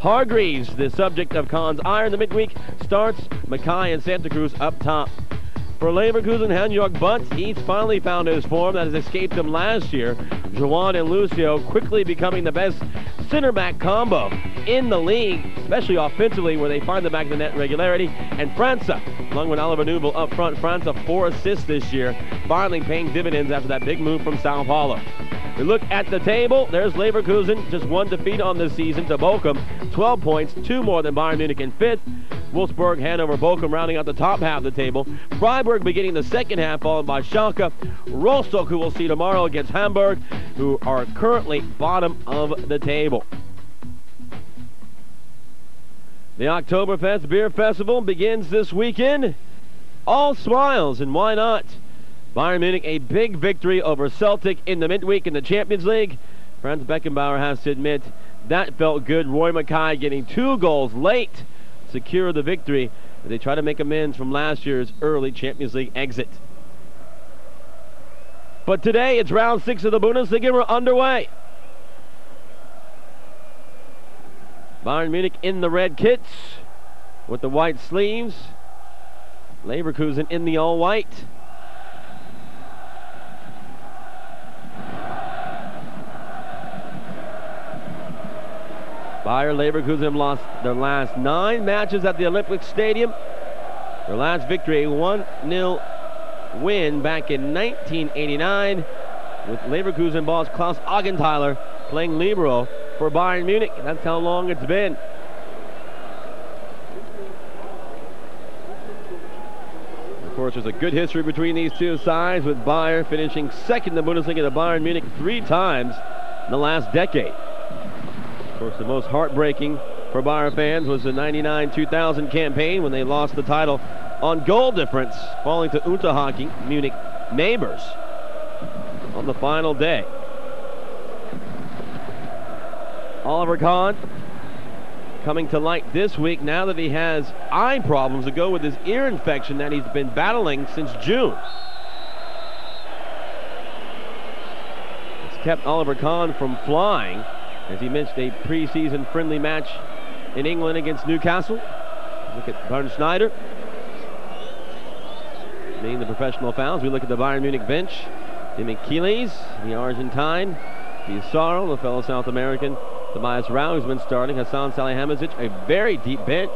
Hargreaves, the subject of Kahn's Iron. The midweek starts Makaay and Santa Cruz up top. For Leverkusen, Hans-Jörg Butt, he's finally found his form that has escaped him last year. Juan and Lucio quickly becoming the best center back combo in the league, especially offensively, where they find the back of the net regularity. And França, along with Oliver Neuville up front, França four assists this year, finally paying dividends after that big move from Sao Paulo. We look at the table. There's Leverkusen, just one defeat on the season to Bochum, 12 points, two more than Bayern Munich in fifth. Wolfsburg, Hanover, Bochum rounding out the top half of the table. Freiburg beginning the second half, followed by Schalke. Rostock, who we'll see tomorrow against Hamburg, who are currently bottom of the table. The Oktoberfest Beer Festival begins this weekend. All smiles, and why not? Bayern Munich a big victory over Celtic in the midweek in the Champions League. Franz Beckenbauer has to admit that felt good. Roy Makaay getting two goals late secure the victory they try to make amends from last year's early Champions League exit. But today it's round six of the Bundesliga. We're underway. Bayern Munich in the red kits with the white sleeves. Leverkusen in the all Bayer Leverkusen lost their last nine matches at the Olympic Stadium. Their last victory, a 1-0 win back in 1989 with Leverkusen boss Klaus Augenthaler playing libero for Bayern Munich. That's how long it's been. Of course, there's a good history between these two sides with Bayern finishing second in the Bundesliga to Bayern Munich three times in the last decade. Of course, the most heartbreaking for Bayern fans was the 99-2000 campaign when they lost the title on goal difference, falling to Unterhaching, Munich neighbors, on the final day. Oliver Kahn coming to light this week now that he has eye problems to go with his ear infection that he's been battling since June. It's kept Oliver Kahn from flying as he missed a preseason friendly match in England against Newcastle. Look at Bernd Schneider. Being the professional fouls, we look at the Bayern Munich bench. Demichelis, the Argentine. Pizarro, the fellow South American. Tobias Rau, who's been starting. Hassan Salihamidzic, a very deep bench.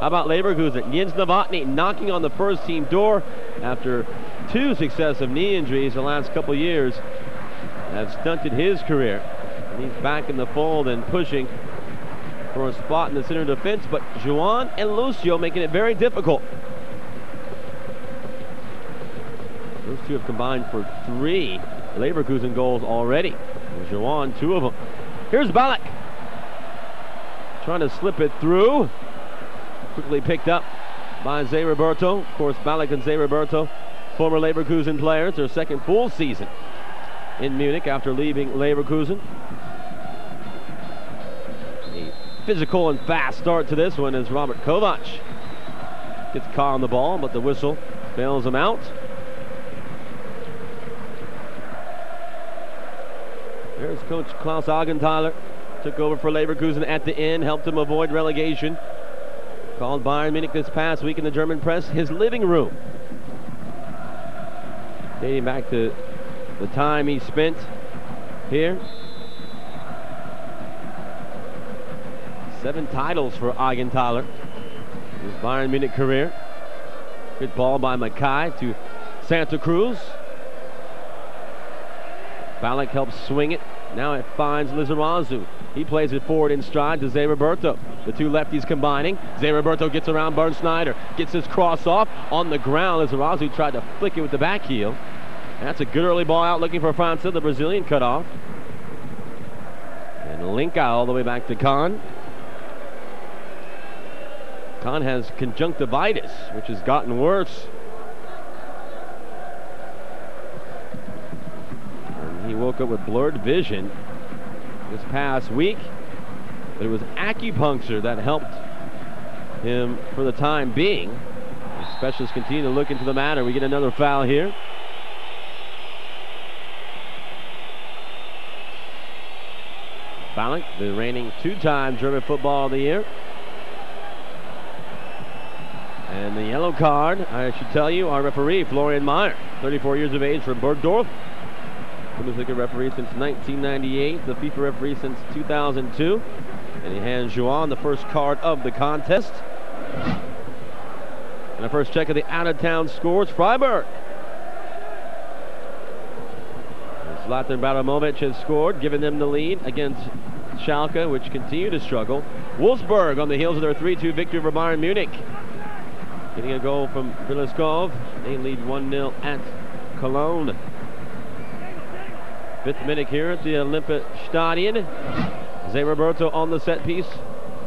How about Leverkusen? Jens Nowotny knocking on the first team door after two successive knee injuries the last couple years have stunted his career. He's back in the fold and pushing for a spot in the center defense, but Juan and Lucio making it very difficult. Those two have combined for three Leverkusen goals already. And Juan, two of them. Here's Ballack. Trying to slip it through. Quickly picked up by Zé Roberto. Of course, Ballack and Zé Roberto, former Leverkusen players, their second full season in Munich after leaving Leverkusen physical and fast start to this one as Robert Kovac gets caught on the ball, but the whistle bails him out. There's Coach Klaus Augenthaler. Took over for Leverkusen at the end, helped him avoid relegation. Called Bayern Munich this past week in the German press his living room. Dating back to the time he spent here Seven titles for Augenthaler. His Bayern Munich career. Good ball by Makaay to Santa Cruz. Ballack helps swing it. Now it finds Lizarazu. He plays it forward in stride to Zé Roberto. The two lefties combining. Zé Roberto gets around Bernd Schneider. Gets his cross off on the ground. Lizarazu tried to flick it with the back heel. That's a good early ball out looking for França. The Brazilian cut off. And Linke all the way back to Kahn. Kahn has conjunctivitis, which has gotten worse. And he woke up with blurred vision this past week, but it was acupuncture that helped him for the time being. The specialists continue to look into the matter. We get another foul here. Ballack, the reigning two-time German Football of the Year. And the yellow card, I should tell you, our referee, Florian Meyer, 34 years of age from Burgdorf. Bundesliga referee since 1998, the FIFA referee since 2002. And he hands Juan the first card of the contest. And a first check of the out-of-town scores, Freiburg. Zlatan Bajramovic has scored, giving them the lead against Schalke, which continue to struggle. Wolfsburg on the heels of their 3-2 victory over Bayern Munich. Getting a goal from Villiskov. They lead 1-0 at Cologne. Fifth minute here at the Olympic Stadion. Zé Roberto on the set piece.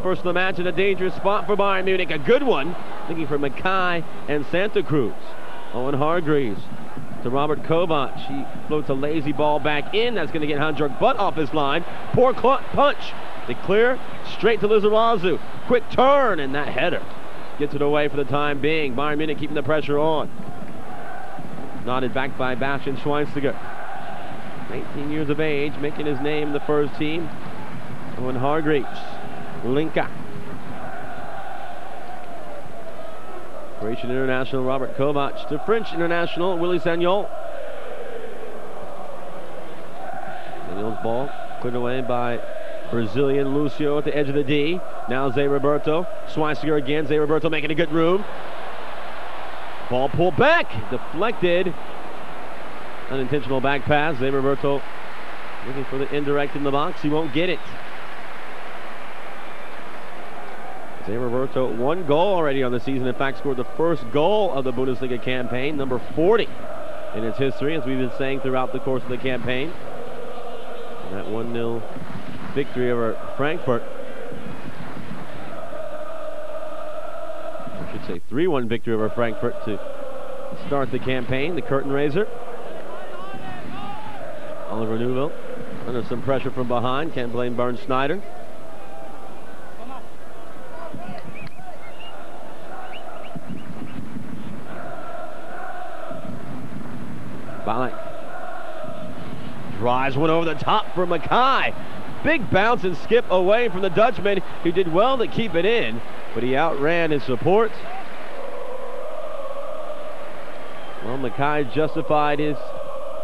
First of the match in a dangerous spot for Bayern Munich. A good one. Looking for Makaay and Santa Cruz. Owen Hargreaves to Robert Kovac. He floats a lazy ball back in. That's going to get Hans-Jörg Butt off his line. Poor punch. They clear straight to Lizarazu. Quick turn and that header gets it away for the time being. Bayern Munich keeping the pressure on. Nodded back by Bastian Schweinsteiger. 19 years of age, making his name the first team. Owen Hargreaves. Linke. Croatian international Robert Kovac to French international Willy Sagnol. Sagnol's ball cleared away by Brazilian Lucio at the edge of the D. Now Zé Roberto. Schweinsteiger again. Zé Roberto making a good room. Ball pulled back. Deflected. Unintentional back pass. Zé Roberto looking for the indirect in the box. He won't get it. Zé Roberto, one goal already on the season. In fact, scored the first goal of the Bundesliga campaign, number 40 in its history, as we've been saying throughout the course of the campaign. And that 1-0 victory over Frankfurt. I should say 3-1 victory over Frankfurt to start the campaign, the curtain raiser. Oliver Neuville under some pressure from behind. Can't blame Bernd Schneider. Ballack drives one over the top for Makaay. Big bounce and skip away from the Dutchman, who did well to keep it in, but he outran his support. Well, Makaay justified his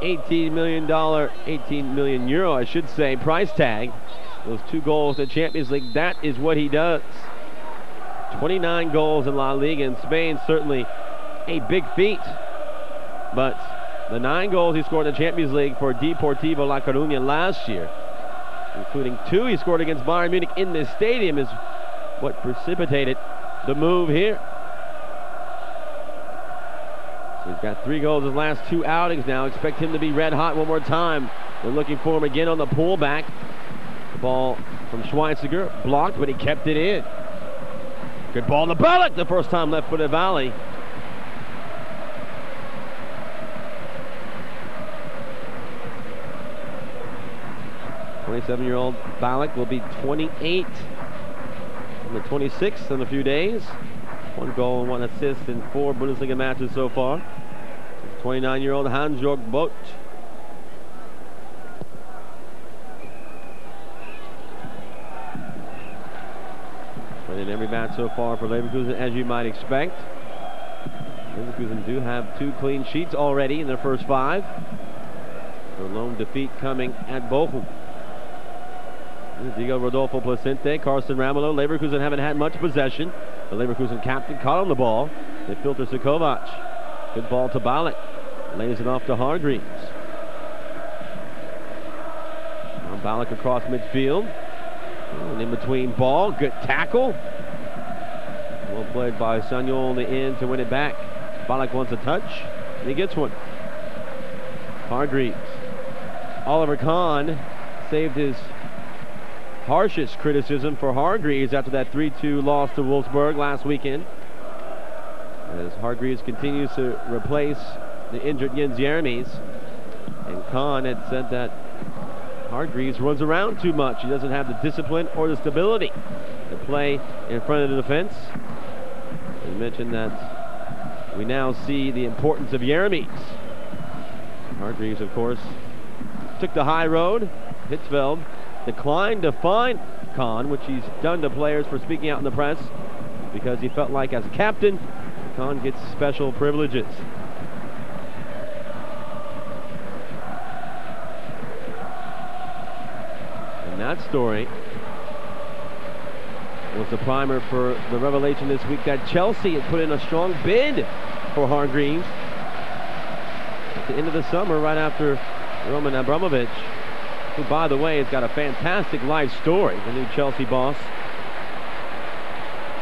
18 million dollar, 18 million euro, I should say, price tag. Those two goals in Champions League, that is what he does. 29 goals in La Liga in Spain, certainly a big feat. But the nine goals he scored in the Champions League for Deportivo La Coruña last year, including two he scored against Bayern Munich in this stadium, is what precipitated the move here. So He's got three goals in his last two outings now. Expect him to be red hot one more time. They're looking for him again on the pullback. The ball from Schweinsteiger blocked, but he kept it in. Good ball to Ballack the first time left-footed volley. 27-year-old Ballack will be 28 on the 26th in a few days. One goal and one assist in four Bundesliga matches so far. 29-year-old Hans-Jörg Butt. in every match so far for Leverkusen, as you might expect. Leverkusen do have two clean sheets already in their first five. The lone defeat coming at Bochum. Diego Rodolfo Placente, Carsten Ramelow. Leverkusen haven't had much possession. The Leverkusen captain caught on the ball. They filter to Kovac. Good ball to Ballack. Lays it off to Hargreaves. Now Ballack across midfield. And in between ball. Good tackle. Well played by Sagnol on the end to win it back. Ballack wants a touch. And he gets one. Hargreaves. Oliver Kahn saved his harshest criticism for Hargreaves after that 3-2 loss to Wolfsburg last weekend. As Hargreaves continues to replace the injured Jens Jeremies. And Kahn had said that Hargreaves runs around too much. He doesn't have the discipline or the stability to play in front of the defense. He mentioned that we now see the importance of Jeremies. Hargreaves, of course, took the high road. Hitzfeld declined to fine Kahn, which he's done to players for speaking out in the press because he felt like as captain, Kahn gets special privileges. And that story was the primer for the revelation this week that Chelsea had put in a strong bid for Hargreaves at the end of the summer, right after Roman Abramovich, who, by the way, has got a fantastic life story, the new Chelsea boss.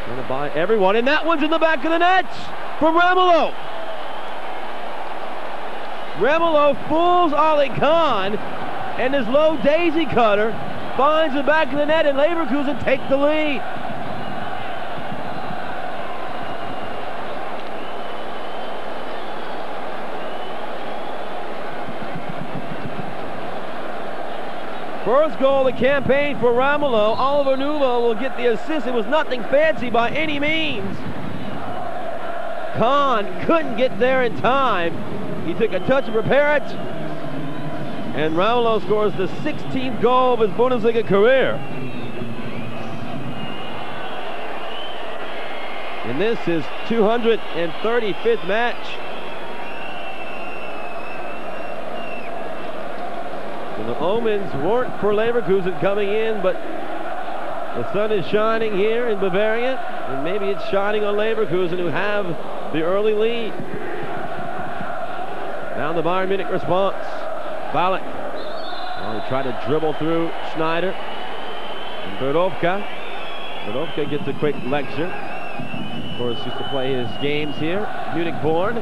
Going to buy everyone, and that one's in the back of the net from Ramelow. Ramelow fools Ali Khan, and his low daisy cutter finds the back of the net, and Leverkusen take the lead. First goal of the campaign for Ramelow. Oliver Neuville will get the assist. It was nothing fancy by any means. Kahn couldn't get there in time. He took a touch to prepare it. And Ramelow scores the 16th goal of his Bundesliga career. And this is 235th match. And the omens weren't for Leverkusen coming in, but the sun is shining here in Bavaria, and maybe it's shining on Leverkusen, who have the early lead. Now the Bayern Munich response. Well, he tried to dribble through Schneider. And Bierofka. Bierofka gets a quick lecture. Of course, used to play his games here. Munich born.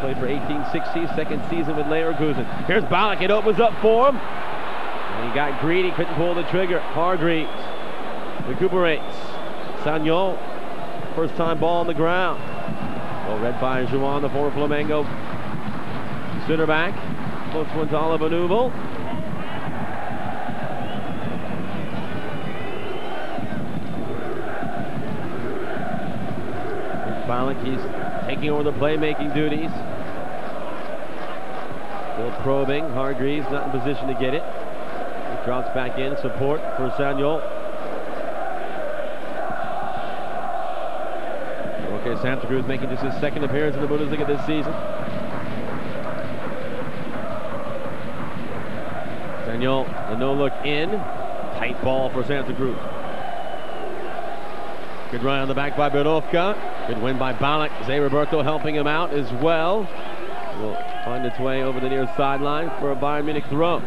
Played for 1860, second season with Leverkusen. Here's Ballack, it opens up for him. And he got greedy, couldn't pull the trigger. Hargreaves recuperates. Sagnol, first time ball on the ground. Well read by Juan, the former Flamengo center back. Close one to Oliver Neuville. Ballack, he's taking over the playmaking duties. Still probing. Hargreaves not in position to get it. He drops back in. Support for Sagnol. Okay, Santa Cruz making just his second appearance in the Bundesliga this season. Sagnol, the no look in. Tight ball for Santa Cruz. Good run on the back by Bierofka. Good win by Ballack. Zé Roberto helping him out as well. Will find its way over the near sideline for a Bayern Munich throw.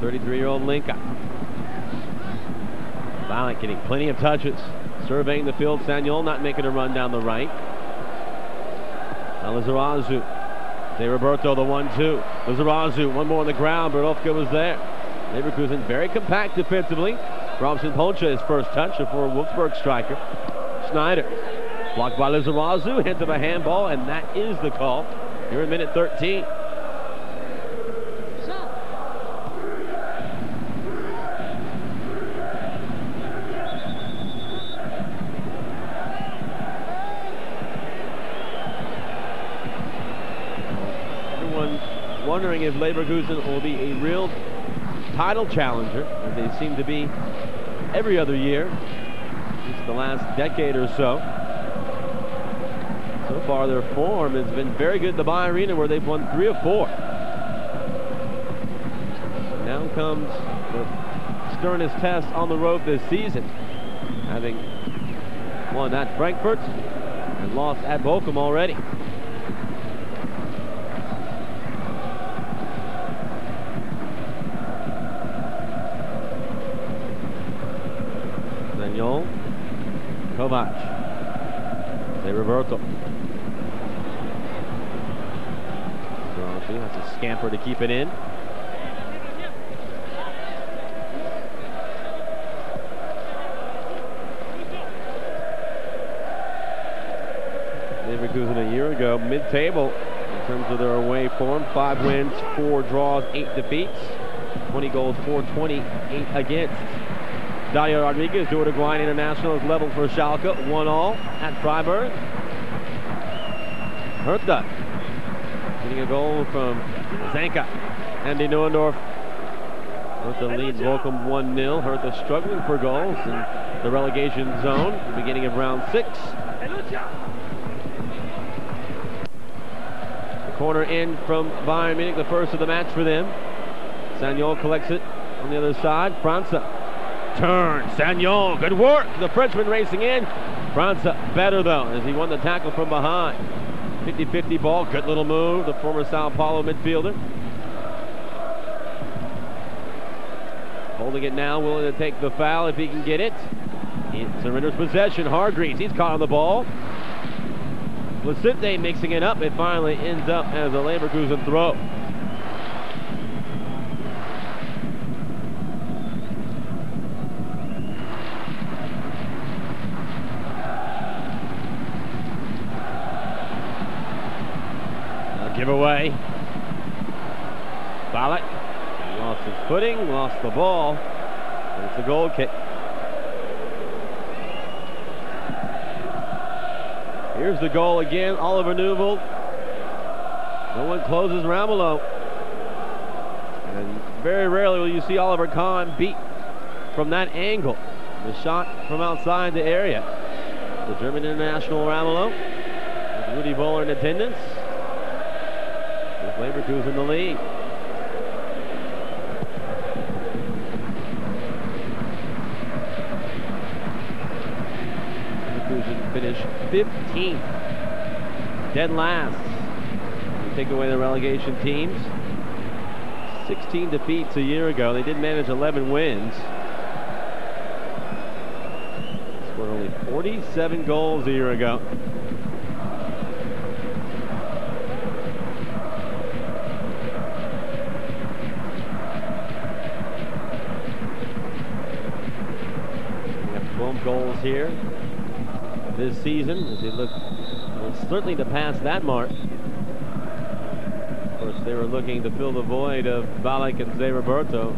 Thirty-three-year-old Linke. Ballack getting plenty of touches. Surveying the field. Sagnol not making a run down the right. Now Lizarazu. Zé Roberto the one-two. Lizarazu, one more on the ground. Bierofka was there. Leverkusen very compact defensively. Robson Ponte his first touch for Wolfsburg striker. Schneider. Blocked by Lizarazu, hint of a handball, and that is the call. Here in minute 13. Everyone wondering if Leverkusen will be a real title challenger, as they seem to be every other year, at the last decade or so. So far, their form has been very good at the Bay Arena, where they've won three of four. Now comes the sternest test on the road this season, having won at Frankfurt and lost at Bochum already. Sagnol. Kovac. Zé Roberto. Has a scamper to keep it in. Leverkusen a year ago, mid-table in terms of their away form. Five wins, four draws, eight defeats. 20 goals, 428 against. Dario Rodriguez, Uruguayan international, is level for Schalke, one all at Freiburg. Hertha Getting a goal from Zanka. Andy Neuendorf with the lead Volcom 1-0. Hertha struggling for goals in the relegation zone, the beginning of round six. Corner in from Bayern Munich, the first of the match for them. Sagnol collects it on the other side. França turn. Sagnol, good work. The Frenchman racing in. França better though as he won the tackle from behind. 50-50 ball, good little move. The former Sao Paulo midfielder. Holding it now, willing to take the foul if he can get it. He surrenders possession. Hargreaves, he's caught on the ball. Placente mixing it up. It finally ends up as a Leverkusen throw. Giveaway. Ballack lost his footing, lost the ball. It's a goal kick. Here's the goal again, Oliver Neuville. No one closes Ramelow. And very rarely will you see Oliver Kahn beat from that angle. The shot from outside the area. The German international Ramelow Rudi Völler in attendance. Leverkusen in the lead. finished 15th. Dead last. You take away the relegation teams. 16 defeats a year ago. They did manage 11 wins. Scored only 47 goals a year ago. Here this season as he look well, certainly to pass that mark. Of course, they were looking to fill the void of Ballack and Zé Roberto.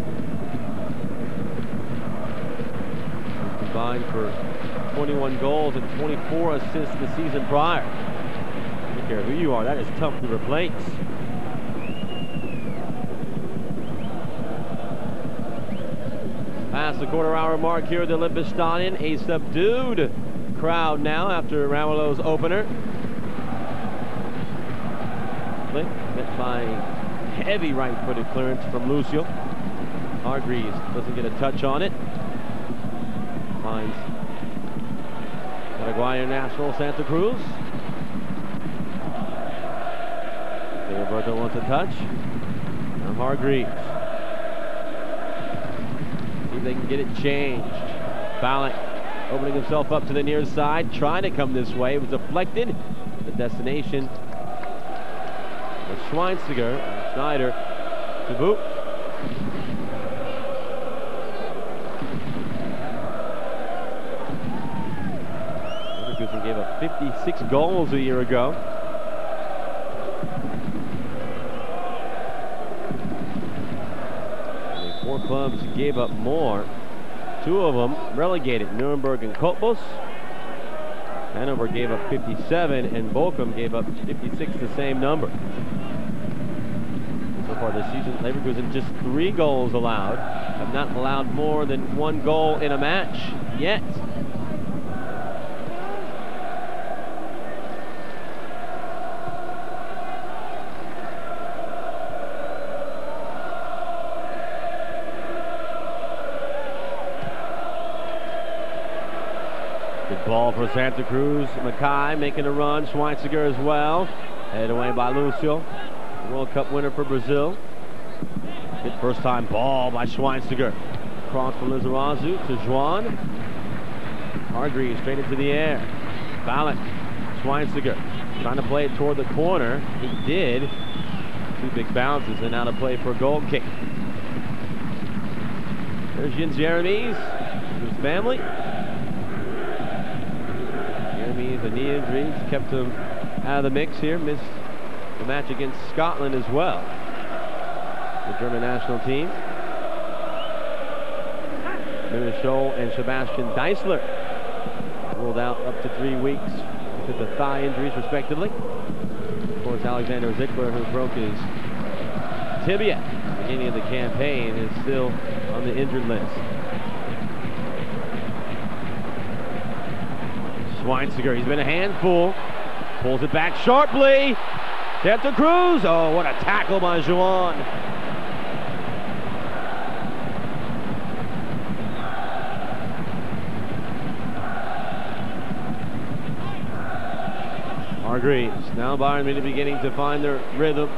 Combined for 21 goals and 24 assists the season prior. I don't care who you are, that is tough to replace. Past the quarter hour mark here at the Olympus Stadion, a subdued crowd now after Ramelow's opener. Flick hit by heavy right-footed clearance from Lucio. Hargreaves doesn't get a touch on it. Finds Paraguayan National Santa Cruz. Roberto wants a touch. Now Hargreaves. If they can get it changed. Ballack opening himself up to the near side, trying to come this way. It was deflected. The destination was Schweinsteiger. Schneider to boot. Leverkusen gave up 56 goals a year ago. Clubs gave up more. Two of them relegated, Nuremberg and Cottbus. Hanover gave up 57, and Bochum gave up 56, the same number. So far this season, Leverkusen just three goals allowed. Have not allowed more than one goal in a match yet. For Santa Cruz. Makaay making a run. Schweinsteiger as well. Headed away by Lucio. World Cup winner for Brazil. Hit first time ball by Schweinsteiger. Cross from Lizarazu to Juan. Hargreaves straight into the air. Ballack. Schweinsteiger trying to play it toward the corner. He did. Two big bounces and now to play for a goal kick. There's Jens Jeremies, his family the knee injuries kept him out of the mix here. Missed the match against Scotland as well. The German national team. Scholl and Sebastian Deisler ruled out up to three weeks because of thigh injuries respectively. Of course, Alexander Zickler, who broke his tibia at the beginning of the campaign, is still on the injured list. Schweinsteiger, he's been a handful. Pulls it back sharply. Santa Cruz. Oh, what a tackle by Juan. Hargreaves. Now Bayern Munich beginning to find their rhythm.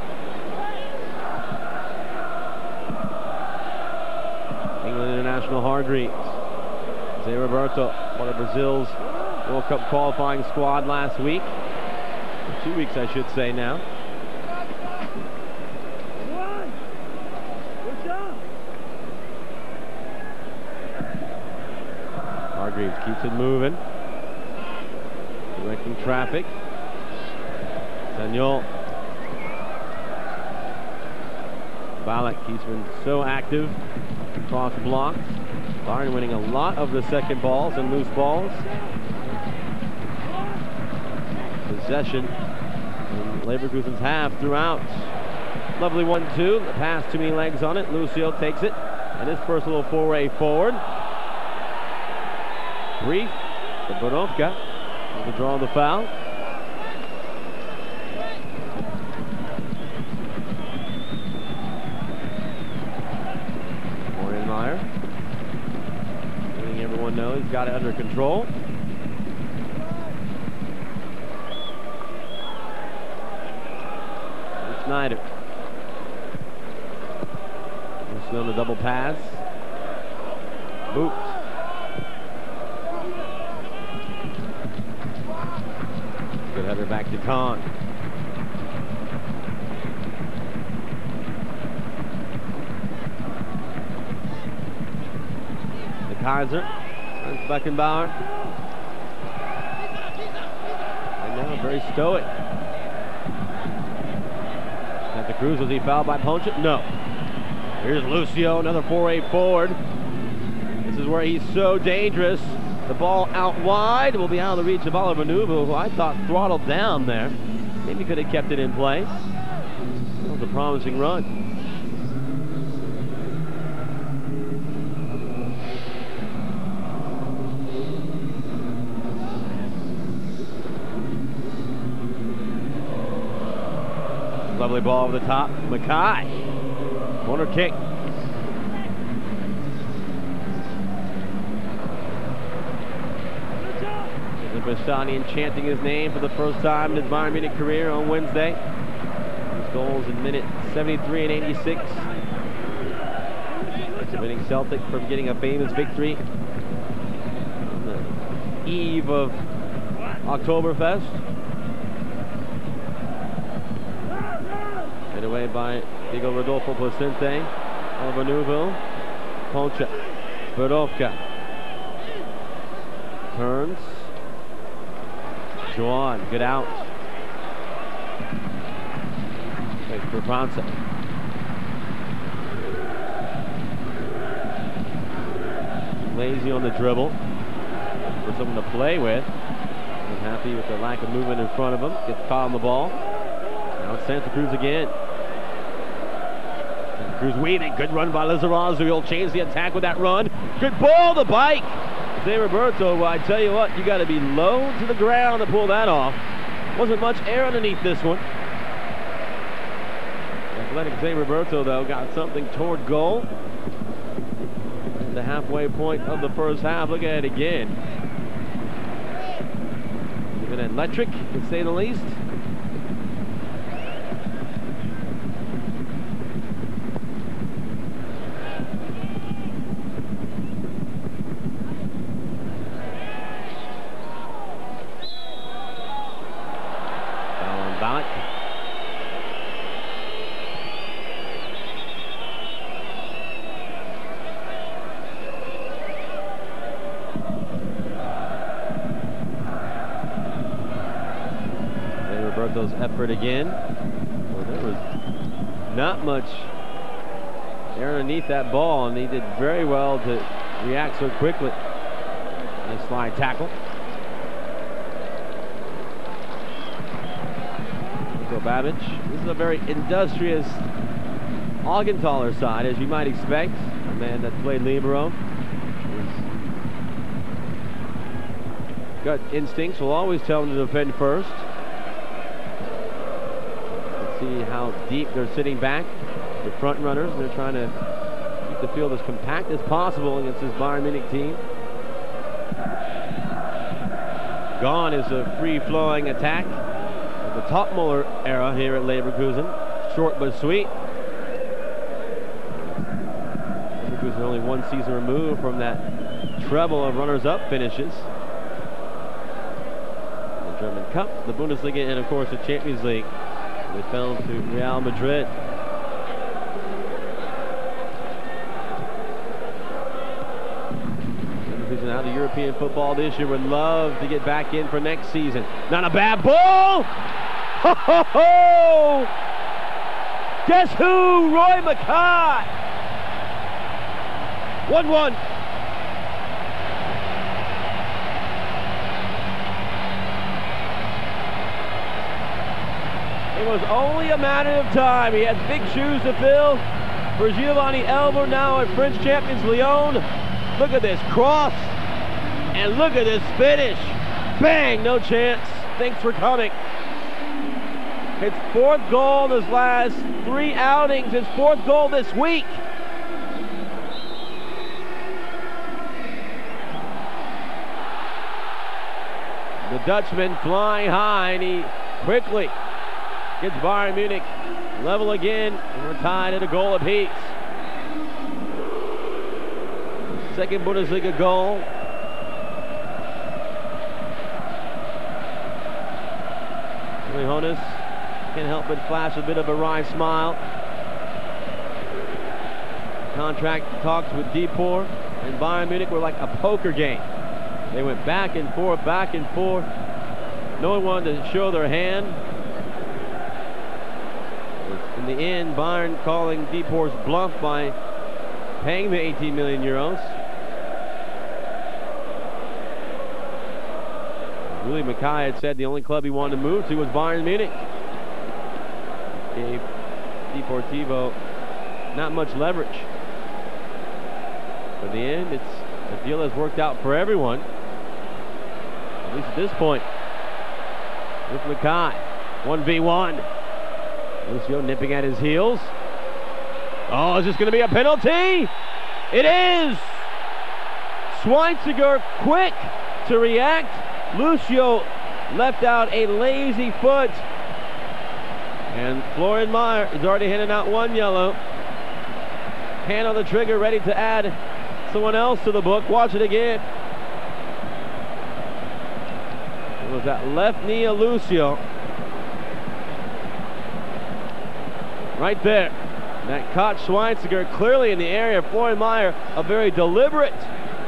England international Hargreaves. Zé Roberto, one of Brazil's World Cup qualifying squad last week. Two weeks, I should say now. Hargreaves keeps it moving. Directing traffic. Daniel. Ballack keeps been so active across blocks. Bayern winning a lot of the second balls and loose balls. Possession in Leverkusen's half throughout. Lovely one-two. The pass too many legs on it. Lucio takes it. And his first little foray forward. Brief to Bierofka. The draw the foul. know he's got it under control. Schneider. This on the double pass. Boot. Good header back to Kahn. The Kaiser Beckenbauer. And now very stoic. Cruz, was he fouled by Ponte? No. Here's Lucio, another 4-8 forward. This is where he's so dangerous. The ball out wide will be out of the reach of Oliver Neuville, who I thought throttled down there. Maybe could have kept it in play. That was a promising run. Lovely ball over the top. Makaay. Corner kick. Bastani chanting his name for the first time in his Bayern Munich career on Wednesday. His goals in minute 73 and 86. Preventing Celtic from getting a famous victory on the eve of Oktoberfest. By Diego Rodolfo Placente. Oliver Neuville. Ponte. Bierofka. Turns. Juan, get out. Thanks for Franca. Lazy on the dribble. For someone to play with. Was happy with the lack of movement in front of him. Gets caught on the ball. Now it's Santa Cruz again. Cruz weaving. Good run by Lizarazu. He'll change the attack with that run. Good ball, the bike. Zé Roberto, well, I tell you what, you got to be low to the ground to pull that off. Wasn't much air underneath this one. Athletic Zé Roberto, though, got something toward goal. The halfway point of the first half. Look at it again. Even electric, to say the least. effort again. Well, there was not much air underneath that ball, and he did very well to react so quickly. Nice slide tackle. Babic. This is a very industrious Augenthaler side, as you might expect. A man that played libero. Gut instincts will always tell him to defend first. Let's see how deep they're sitting back. The front runners, they're trying to the field as compact as possible against this Bayern Munich team. Gone is a free-flowing attack of the Toppmöller era here at Leverkusen. Short but sweet. Leverkusen only one season removed from that treble of runners-up finishes. The German Cup, the Bundesliga, and of course the Champions League. They fell to Real Madrid. European football this year would love to get back in for next season. Not a bad ball! Ho, ho, ho! Guess who? Roy Makaay! 1-1. It was only a matter of time. He has big shoes to fill for Giovanni Elber now at French champions Lyon. Look at this cross. And look at this finish. Bang, no chance. Thanks for coming. His fourth goal in his last three outings. His fourth goal this week. The Dutchman flying high, and he quickly gets Bayern Munich level again, and we're tied at a goal apiece. Second Bundesliga goal. Uli can't help but flash a bit of a wry smile. Contract talks with Depor and Bayern Munich were like a poker game. They went back and forth, back and forth. No one wanted to show their hand. In the end, Bayern calling Depor's bluff by paying the 18 million euros. Uli Makaay had said the only club he wanted to move to was Bayern Munich. Gave Deportivo not much leverage. But in the end, it's the deal has worked out for everyone. At least at this point. With Makaay. 1v1. Lucio nipping at his heels. Oh, is this going to be a penalty? It is! Schweinsteiger quick to react. Lucio left out a lazy foot. And Florian Meyer is already handing out one yellow. Hand on the trigger, ready to add someone else to the book. Watch it again. It was that left knee of Lucio. Right there. That caught Schweinsteiger clearly in the area. Florian Meyer, a very deliberate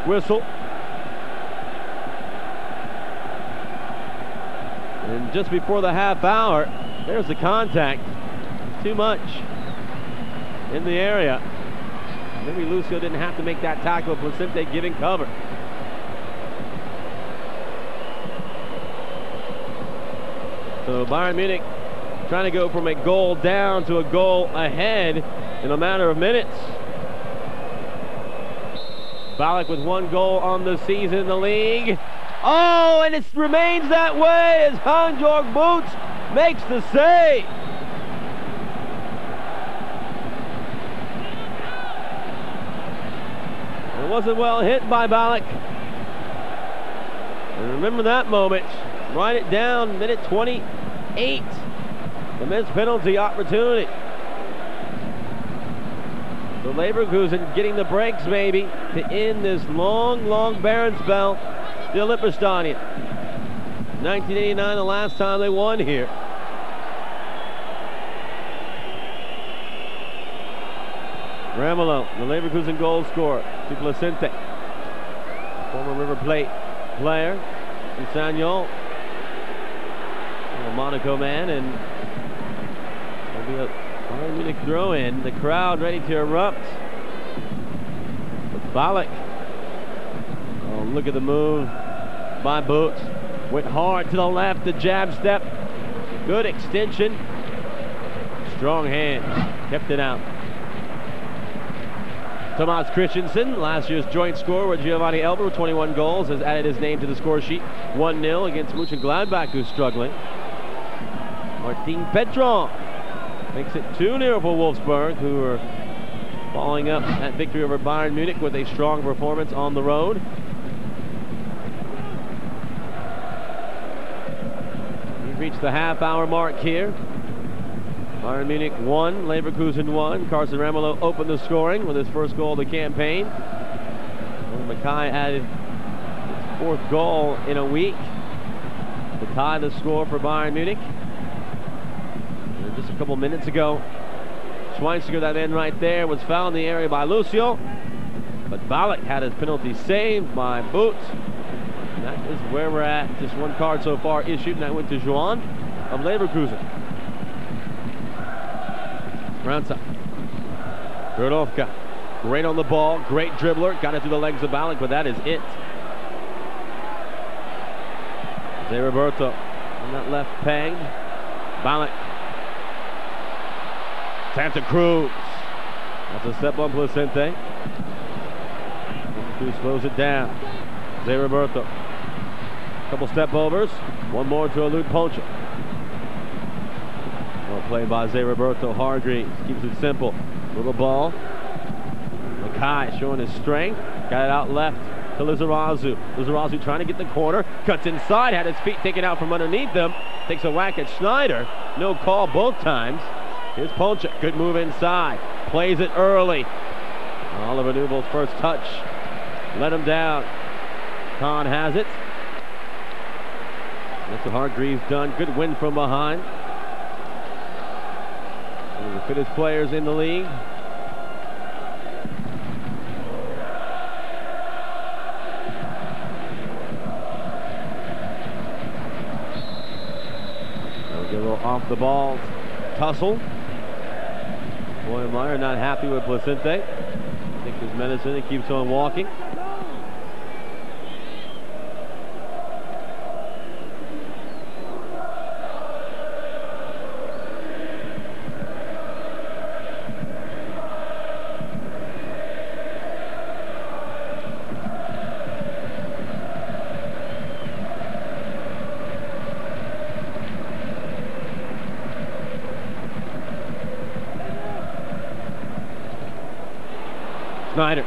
whistle. And just before the half hour, there's the contact. Too much in the area. Maybe Lucio didn't have to make that tackle. Placente giving cover. So Bayern Munich trying to go from a goal down to a goal ahead in a matter of minutes. Ballack with one goal on the season in the league. Oh, and it remains that way as Hans-Jörg makes the save. It wasn't well hit by Ballack. And remember that moment. Write it down, minute 28. The missed penalty opportunity. So Leverkusen getting the breaks maybe to end this long, long Baron spell at Stadium. 1989, the last time they won here. Ramelow, the Leverkusen goal scorer, to Placente. Former River Plate player, and Sagnol, a Monaco man, and it'll be a Munich throw in. The crowd ready to erupt. Ballack. Oh, look at the move by Boots. Went hard to the left, the jab step. Good extension. Strong hands. Kept it out. Thomas Christiansen, last year's joint scorer with Giovanni Elber, 21 goals, has added his name to the score sheet. 1-0 against Mönchengladbach, who's struggling. Martin Petrov makes it 2-0 for Wolfsburg, who are following up that victory over Bayern Munich with a strong performance on the road. We've reached the half-hour mark here. Bayern Munich won, Leverkusen won. Carsten Ramelow opened the scoring with his first goal of the campaign. And Makaay added his fourth goal in a week to tie the score for Bayern Munich. And just a couple minutes ago, Schweinsteiger, that end right there, was fouled in the area by Lucio. But Ballack had his penalty saved by Boots. Is where we're at. Just one card so far issued, and that went to Juan of Leverkusen. França. Bierofka. Great on the ball. Great dribbler. Got it through the legs of Ballack, but that is it. Zé Roberto on that left peg. Ballack. Santa Cruz. That's a step on Placente. Cruz slows it down. Zé Roberto. Couple step overs. One more to elude Ponte. Well played by Zé Roberto Hargreaves. Keeps it simple. Little ball. Makaay showing his strength. Got it out left to Lizarazu. Lizarazu trying to get the corner. Cuts inside. Had his feet taken out from underneath them. Takes a whack at Schneider. No call both times. Here's Ponte. Good move inside. Plays it early. Oliver Neuville's first touch. Let him down. Kahn has it. That's what Hargreaves done. Good win from behind. One of the fittest players in the league. Off the ball tussle. Boy Meyer not happy with Placente. Takes his medicine and keeps on walking. Schneider.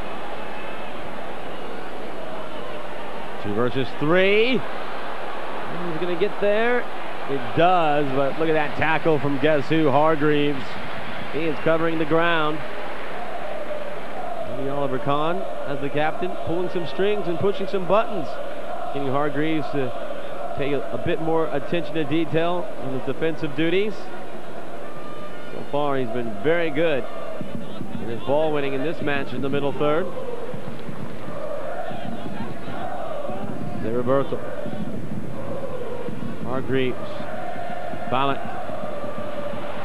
Two versus three. He's going to get there. It does, but look at that tackle from guess who? Hargreaves. He is covering the ground. Oliver Kahn, as the captain, pulling some strings and pushing some buttons. Getting Hargreaves to pay a bit more attention to detail in his defensive duties. So far, he's been very good in his ball winning in this match in the middle third. Zé Roberto. Hargreaves. Ballack.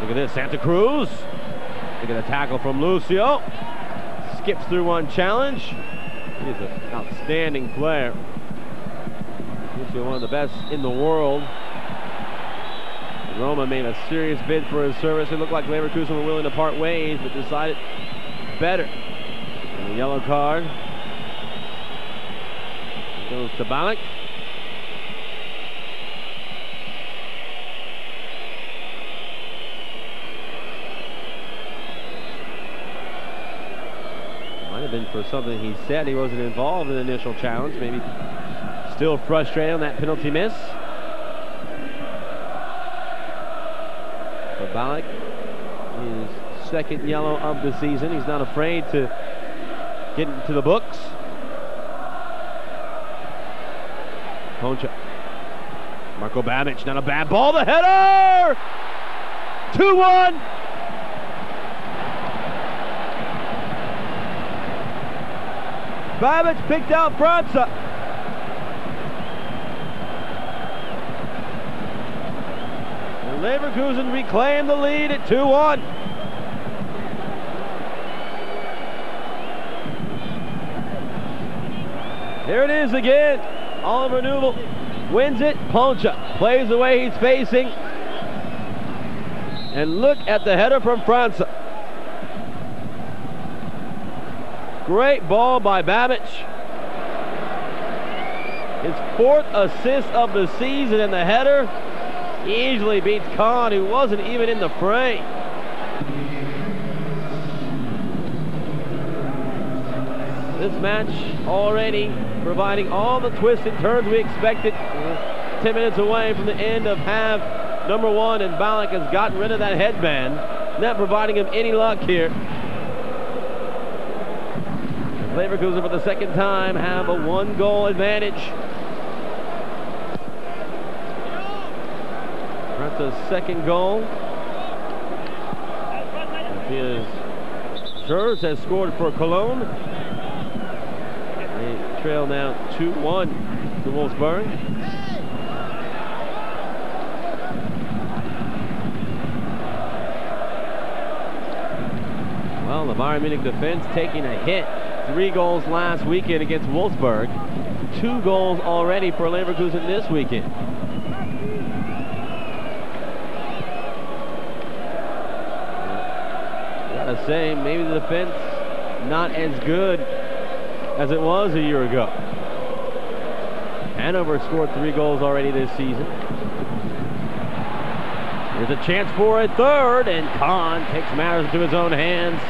Look at this, Santa Cruz. Look at the tackle from Lucio. Skips through one challenge. He's an outstanding player. Lucio, one of the best in the world. Roma made a serious bid for his service. It looked like Leverkusen were willing to part ways, but decided better. And the yellow card goes to Ballack. Might have been for something he said. He wasn't involved in the initial challenge. Maybe still frustrated on that penalty miss. But Ballack is second yellow of the season. He's not afraid to get into the books. Ponte. Marco Babic, not a bad ball. The header! 2-1. Babic picked out França. Leverkusen reclaim the lead at 2-1. Here it is again. Oliver Neuville wins it. Ponte plays the way he's facing. And look at the header from França. Great ball by Babic. His fourth assist of the season and the header easily beats Kahn, who wasn't even in the fray. This match already providing all the twists and turns we expected. 10 minutes away from the end of half number one, and Ballack has gotten rid of that headband, not providing him any luck here. Leverkusen for the second time have a one-goal advantage. That's a second goal. His Schurz has scored for Cologne. Trail now 2-1 to Wolfsburg. Well, the Bayern Munich defense taking a hit. Three goals last weekend against Wolfsburg. Two goals already for Leverkusen this weekend. Gotta say, maybe the defense not as good as it was a year ago. Hanover scored three goals already this season. There's a chance for a third, and Kahn takes matters into his own hands.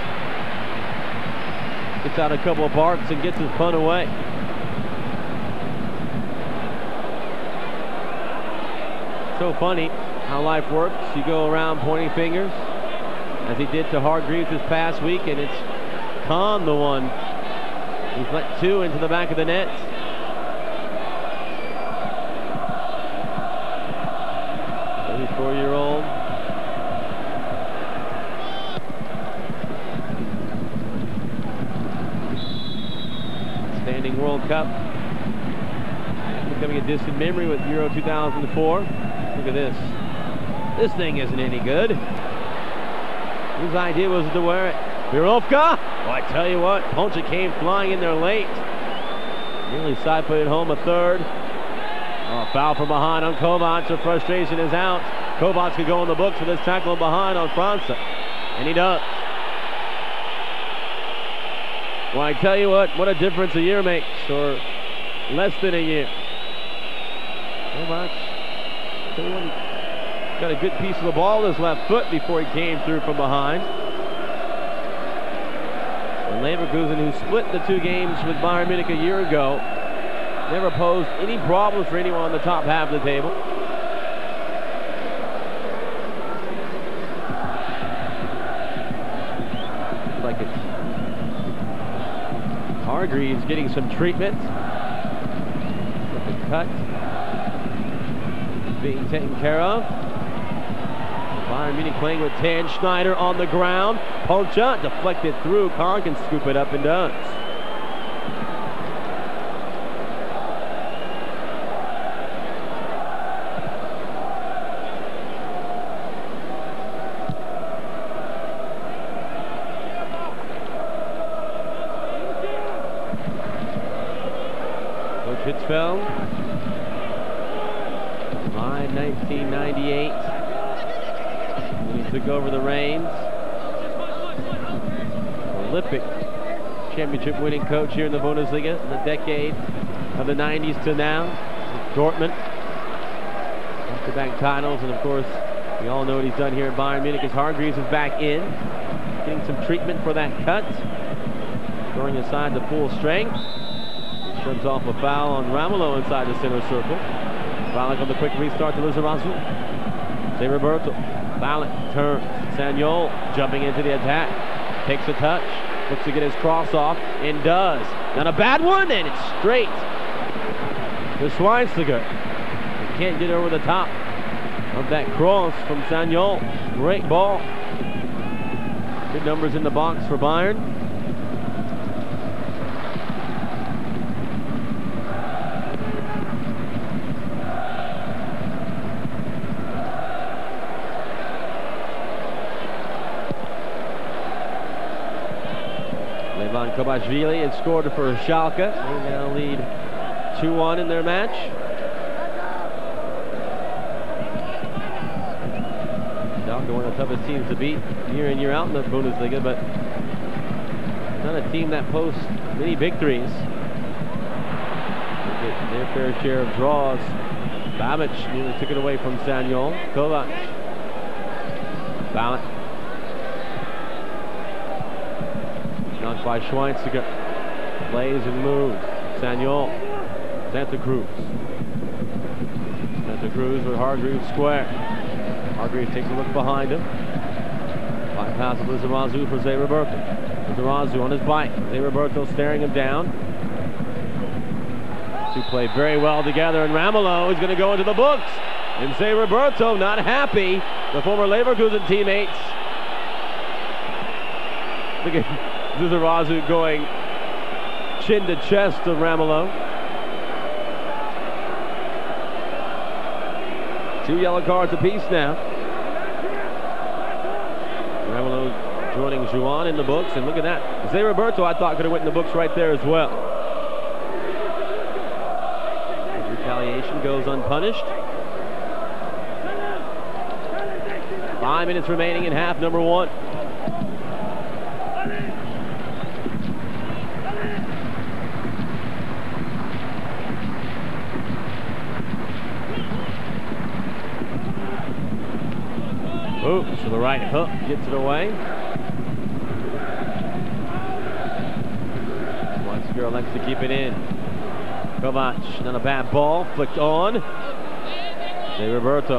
Gets out a couple of barks and gets his punt away. So funny how life works. You go around pointing fingers, as he did to Hargreaves this past week, and it's Kahn the one He's let two into the back of the net. 34-year-old. Standing World Cup. Becoming a distant memory with Euro 2004. Look at this. This thing isn't any good. Whose idea was to wear it? Bierofka? Tell you what, Ponte came flying in there late. Nearly side footed home a third. Oh, foul from behind on Kovac. The frustration is out. Kovac could go in the books for this tackle behind on França. And he does. Well, I tell you what, what a difference a year makes, or less than a year. Kovac, got a good piece of the ball with his left foot before he came through from behind. Leverkusen, who split the two games with Bayern Munich a year ago, never posed any problems for anyone on the top half of the table. Like it's Hargreaves getting some treatment. The cut being taken care of. Bayern Munich playing with Tan Schneider on the ground. Ponte deflected through. Kahn can scoop it up and does. Coach Hitzfeld. July 1998 when he took over the reins. Olympic championship winning coach here in the Bundesliga in the decade of the 90s to now. Dortmund. Back-to-back titles, and of course, we all know what he's done here at Bayern Munich as Hargreaves is back in. Getting some treatment for that cut. Throwing aside the full strength. Shoves off a foul on Ramelow inside the center circle. Ballack on the quick restart to Lizarazu. Zé Roberto. Ballack turns. Sagnol jumping into the attack. Takes a touch. Looks to get his cross off and does. Not a bad one, and it's straight to Schweinsteiger. He can't get over the top of that cross from Sagnol. Great ball. Good numbers in the box for Bayern. Levan Kobashvili had scored for Schalke. They now lead 2-1 in their match. Schalke one of the toughest teams to beat year in, year out in the Bundesliga, but not a team that posts many victories. Their fair share of draws. Babic nearly took it away from Sagnol. Kovac. Ballack. Knocked by Schweinsteiger. Plays and moves. Sagnol. Santa Cruz. Santa Cruz with Hargreaves square. Hargreaves takes a look behind him. Bypass of Lizarazu for Zé Roberto. Lizarazu on his bike. Zé Roberto staring him down. Two play very well together, and Ramelow is going to go into the books. And Zé Roberto not happy. The former Leverkusen teammates. Look at Lizarazu going chin to chest of Ramelow. Two yellow cards apiece now. Ramelow joining Juan in the books, and look at that. Zé Roberto, I thought, could have went in the books right there as well. His retaliation goes unpunished. Five minutes remaining in half number one. Ooh, so the right hook gets it away. Girl likes to keep it in. Kovac, not a bad ball, flicked on. Zé Roberto,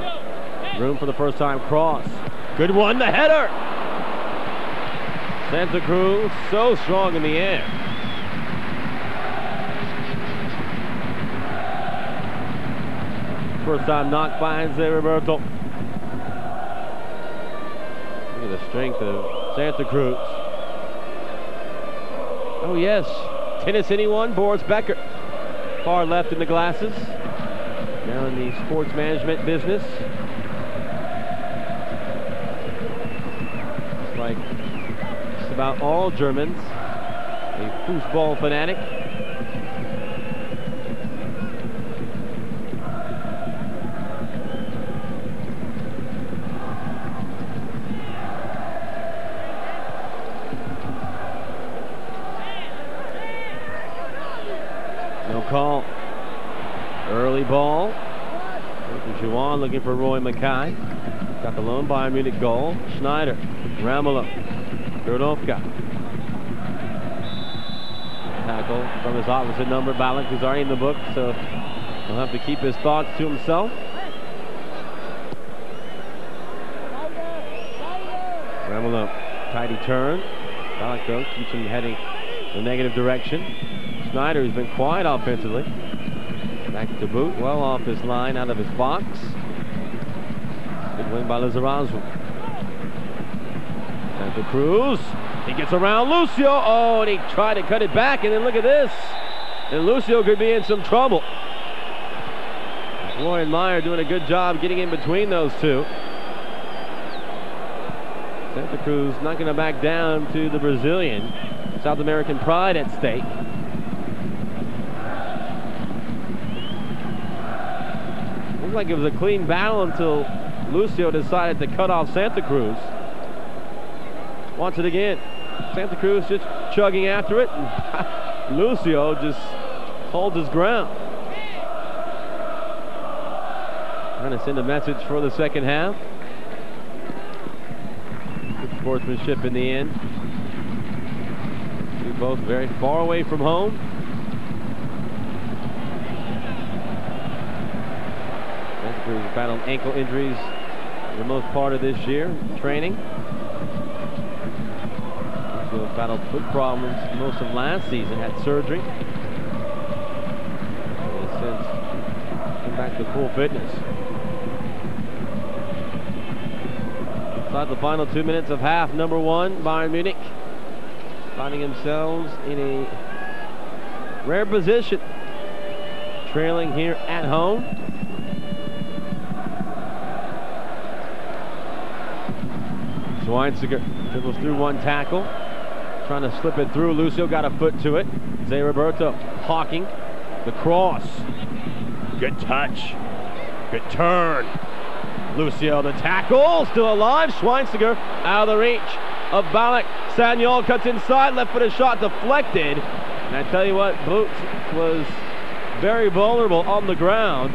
room for the first time cross. Good one, the header! Santa Cruz, so strong in the air. First time knocked by Zé Roberto strength of Santa Cruz. Oh, yes. Tennis anyone? Boris Becker. Far left in the glasses. Now in the sports management business. It's like just about all Germans. A football fanatic. call. Early ball. Juan looking for Roy Makaay. Got the lone Bayern Munich goal. Schneider. Ramelow. Bierofka. Tackle from his opposite number. Ballack, who's already in the book, so he'll have to keep his thoughts to himself. Ramelow. Tidy turn. Ballack, though, keeps him heading the negative direction. Schneider, who's been quiet offensively. Back to Butt, well off his line, out of his box. Win by Lizarazu. Santa Cruz. He gets around Lucio. Oh, and he tried to cut it back, and then look at this. And Lucio could be in some trouble. Florian Meyer doing a good job getting in between those two. Santa Cruz not going to back down to the Brazilian. South American pride at stake. Looked like it was a clean battle until Lucio decided to cut off Santa Cruz. Wants it again. Santa Cruz just chugging after it. And Lucio just holds his ground. Trying to send a message for the second half. Good sportsmanship in the end. Two both very far away from home. who battled ankle injuries the most part of this year, training. Also battled foot problems most of last season, had surgery. And since come back to full fitness. Inside the final two minutes of half, number one, Bayern Munich finding themselves in a rare position, trailing here at home. Schweinsteiger dribbles through one tackle. Trying to slip it through. Lucio got a foot to it. Zé Roberto hawking. The cross. Good touch. Good turn. Lucio, the tackle, still alive. Schweinsteiger out of the reach of Ballack. Sagnol cuts inside, left footed shot deflected. And I tell you what, Boots was very vulnerable on the ground.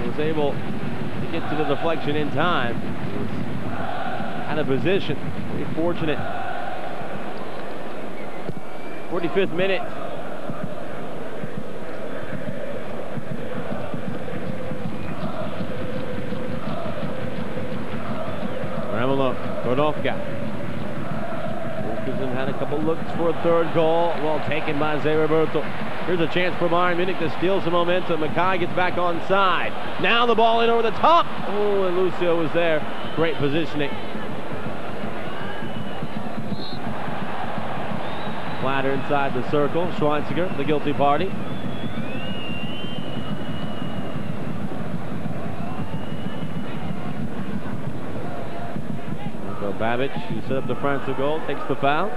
He was able to get to the deflection in time. Out of position. Very fortunate. 45th minute. Ramelow, Bierofka. Wilkinson had a couple looks for a third goal. Well taken by Zé Roberto. Here's a chance for Bayern Munich to steal some momentum. Makaay gets back on side. Now the ball in over the top. Oh, and Lucio was there. Great positioning. Flatter inside the circle. Schweinsteiger, the guilty party. So Babic, who set up the front of goal, takes the foul.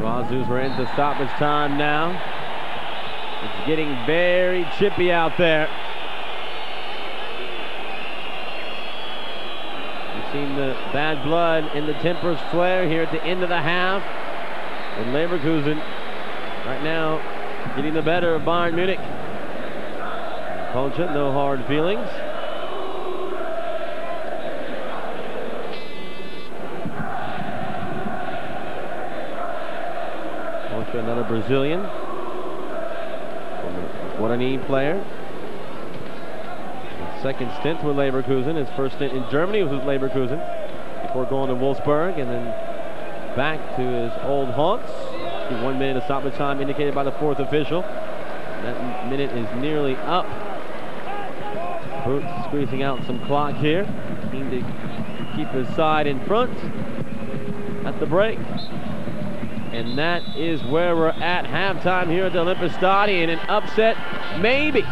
Wazoos are into stoppage time now. It's getting very chippy out there. You've seen the bad blood in the tempers flare here at the end of the half. And Leverkusen right now getting the better of Bayern Munich. Ponte, no hard feelings. Ponte, another Brazilian. Guarani player. Second stint with Leverkusen. His first stint in Germany was with Leverkusen before going to Wolfsburg and then back to his old haunts. One minute of stoppage time indicated by the fourth official. That minute is nearly up. Boots squeezing out some clock here. Keen to keep his side in front at the break. And that is where we're at halftime here at the Olympiastadion. An upset, maybe.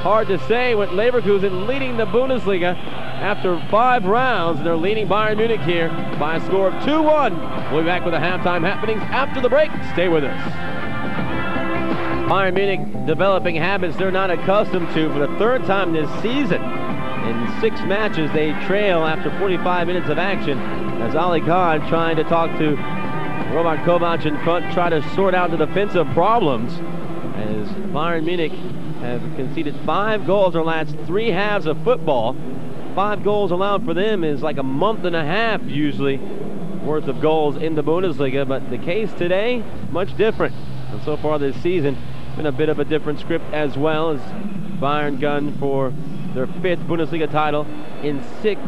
Hard to say with Leverkusen leading the Bundesliga after five rounds. And they're leading Bayern Munich here by a score of 2-1. We'll be back with the halftime happenings after the break. Stay with us. Bayern Munich developing habits they're not accustomed to for the third time this season. In six matches, they trail after 45 minutes of action as Ali Kahn trying to talk to Robert Kovac in front, try to sort out the defensive problems as Bayern Munich have conceded five goals in the last three halves of football. Five goals allowed for them is like a month and a half usually worth of goals in the Bundesliga, but the case today, much different. And so far this season, been a bit of a different script as well as Bayern gun for their fifth Bundesliga title in six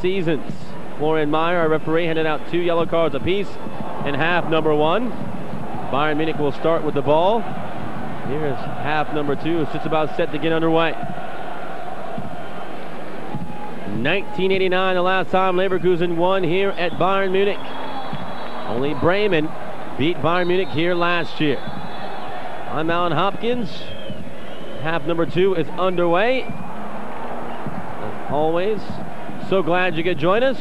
seasons. Florian Meyer, our referee, handed out two yellow cards apiece in half number one. Bayern Munich will start with the ball. Here's half number two. It's just about set to get underway. 1989, the last time Leverkusen won here at Bayern Munich. Only Bremen beat Bayern Munich here last year. I'm Alan Hopkins. Half number two is underway. As always, so glad you could join us.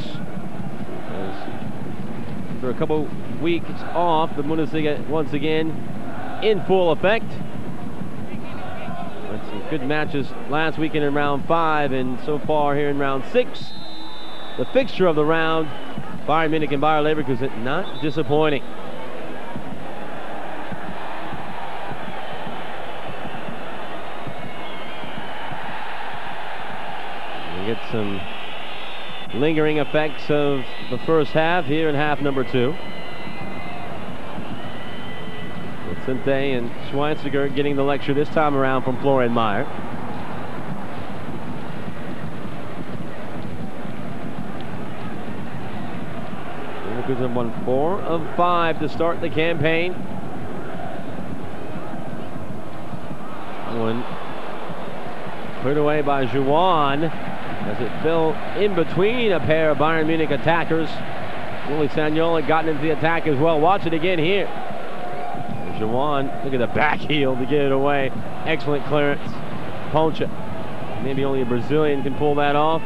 As for a couple weeks off, the Bundesliga once again in full effect. Good matches last weekend in round five, and so far here in round six. The fixture of the round, Bayern Munich and Bayer Leverkusen, not disappointing. We get some lingering effects of the first half here in half number two. Vicente and Schweinsteiger getting the lecture this time around from Florian Meyer. Leverkusen won four of five to start the campaign. One put away by Juan as it fell in between a pair of Bayern Munich attackers. Willie had gotten into the attack as well. Watch it again here. Juan, look at the back heel to get it away. Excellent clearance. Ponte. Maybe only a Brazilian can pull that off.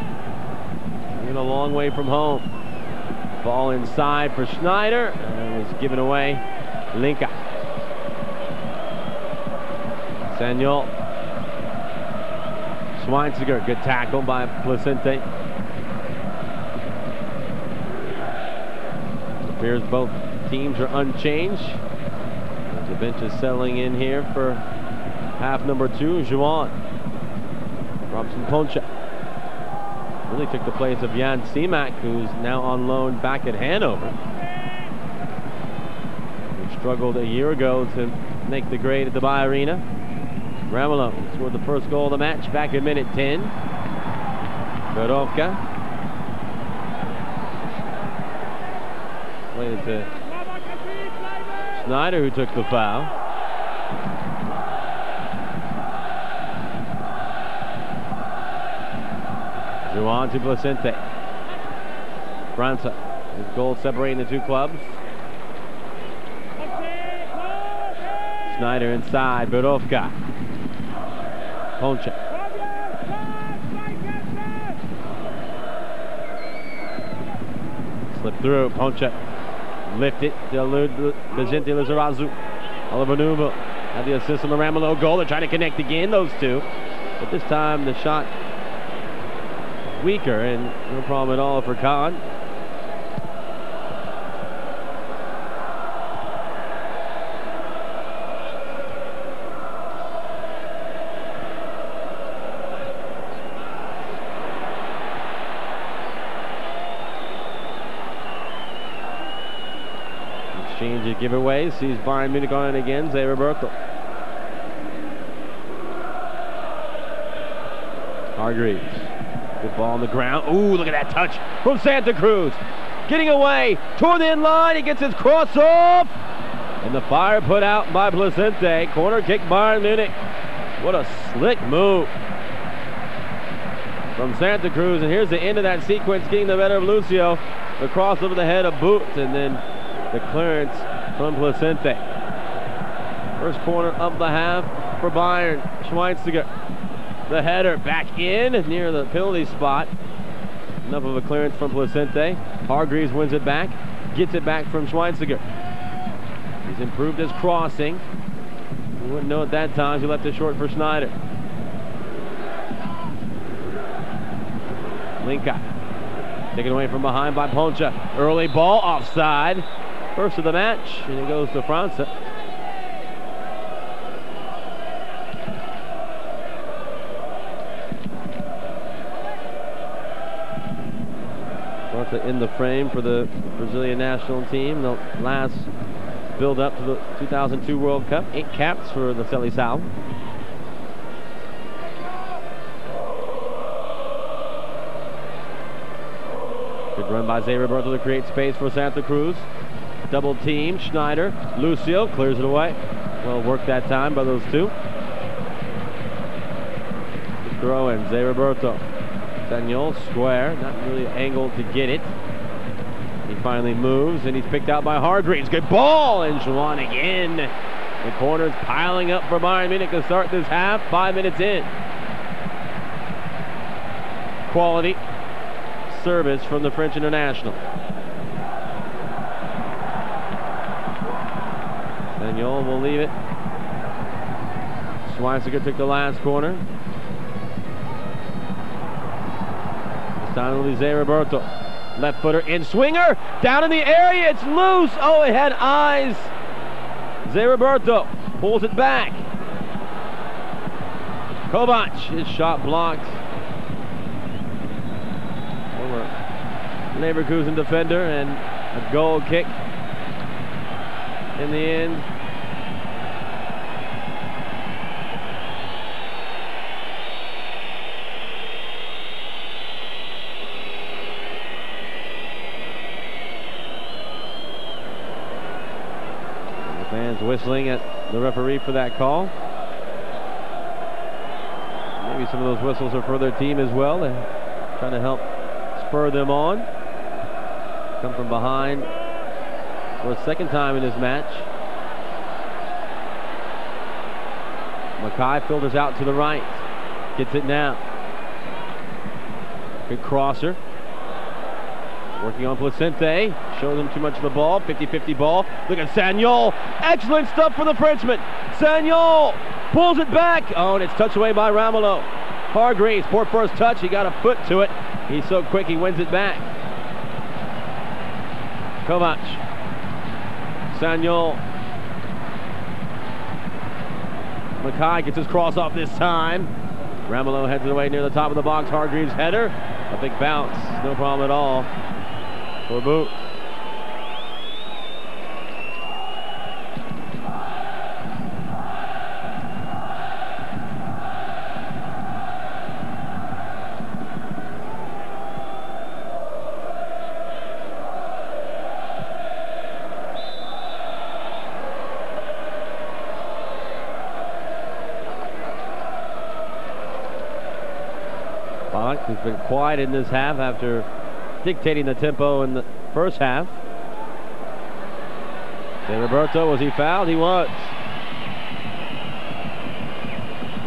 In a long way from home. Ball inside for Schneider, and was given away. Linke. Samuel. Schweinsteiger, good tackle by Placente. appears both teams are unchanged. The bench is settling in here for half number two. Juan. Robson Ponte. Really took the place of Jan Simak, who's now on loan back at Hanover. He struggled a year ago to make the grade at the BayArena. Ramelow scored the first goal of the match back in minute 10. Bierofka it to Schneider, who took the foul. Juan to Placente. França. His goal separating the two clubs. Schneider inside. Bierofka. Ponte. Slip through. Ponte lift it to Vicente Lizarazu. Oliver Newman had the assist on the Ramelow goal. They're trying to connect again, those two. But this time the shot weaker and no problem at all for Kahn. Giveaway. Sees Bayern Munich on it again. Zé Roberto. Hargreaves. Good ball on the ground. Ooh, look at that touch from Santa Cruz. Getting away toward the end line. He gets his cross off. And the fire put out by Placente. Corner kick Bayern Munich. What a slick move from Santa Cruz. And here's the end of that sequence, getting the better of Lucio. The cross over the head of Boots, and then the clearance from Placente. First corner of the half for Bayern. Schweinsteiger. The header back in near the penalty spot. Enough of a clearance from Placente. Hargreaves wins it back. Gets it back from Schweinsteiger. He's improved his crossing. You wouldn't know at that time. He left it short for Schneider. Linke. Taken away from behind by Ponte. Early ball offside. First of the match, and it goes to França. França in the frame for the Brazilian national team. The last build up to the 2002 World Cup. Eight caps for the Seleção. Good run by Zé Roberto to create space for Santa Cruz. Double team, Schneider. Lucio clears it away. Well worked that time by those two. Throw in, Zé Roberto. Daniel square, not really angled to get it. He finally moves and he's picked out by Hargreaves. Good ball and Juan again. The corner's piling up for Bayern Munich to start this half. Five minutes in. Quality service from the French international. Will leave it. Schweinsteiger took the last corner. Time it'll Roberto. Left footer in swinger. Down in the area. It's loose. Oh, it had eyes. Zé Roberto pulls it back. Kovac, his shot blocked. Over Leverkusen defender and a goal kick in the end. Whistling at the referee for that call. Maybe some of those whistles are for their team as well. They're trying to help spur them on. Come from behind for a second time in this match. Makaay filters out to the right. Gets it now. Good crosser. Working on Placente. Shows him too much of the ball. 50-50 ball. Look at Sagnol. Excellent stuff for the Frenchman. Sagnol pulls it back. Oh, and it's touched away by Ramelow. Hargreaves, poor first touch. He got a foot to it. He's so quick he wins it back. Kovac. Sagnol. Makaay gets his cross off this time. Ramelow heads it away near the top of the box. Hargreaves header. A big bounce. No problem at all for Butt. In this half after dictating the tempo in the first half. Zé Roberto, was he fouled? He was.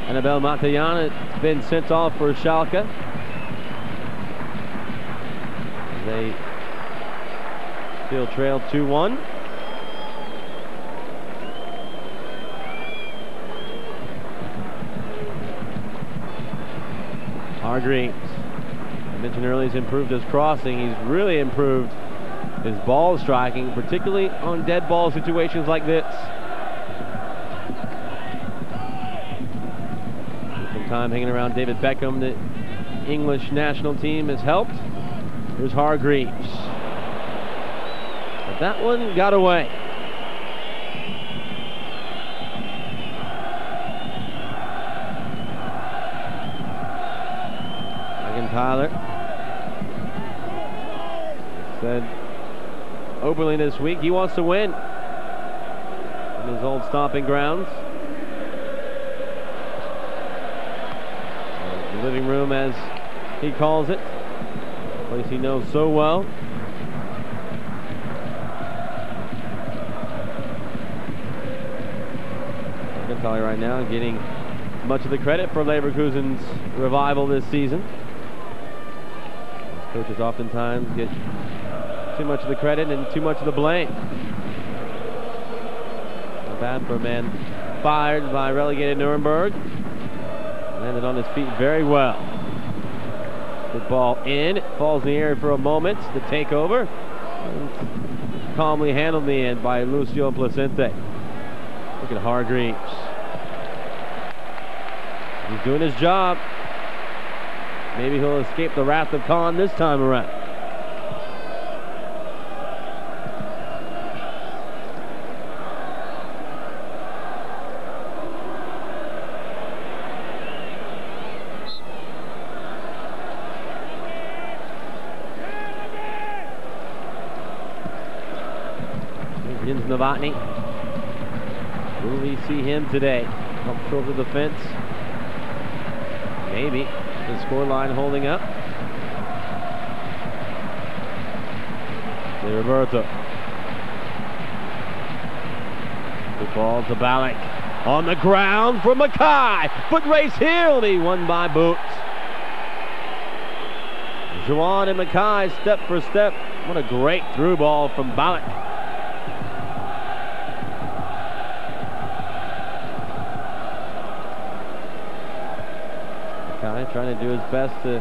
Aníbal Matellán has been sent off for Schalke. They still trail 2-1. Hargreaves. Mentioned he's improved his crossing. He's really improved his ball striking, particularly on dead ball situations like this. Some time hanging around David Beckham. The English national team has helped. Here's Hargreaves. But that one got away. Tyler said openly this week he wants to win in his old stomping grounds. The living room, as he calls it, place he knows so well. You right now, getting much of the credit for Leverkusen's revival this season. Coaches oftentimes get too much of the credit and too much of the blame. Not bad for a man fired by relegated Nuremberg. Landed on his feet very well. The ball in. Falls in the air for a moment. The takeover. And calmly handled in the end by Lucio Placente. Look at Hargreaves. He's doing his job. Maybe he'll escape the wrath of Khan this time around. Jens Will we see him today? Up of the fence. Maybe. The score line holding up. Zé Roberto. The ball to Ballack. On the ground for Makaay. Foot race here will be won by Boots. Juan and Makaay step for step. What a great through ball from Ballack. Do his best to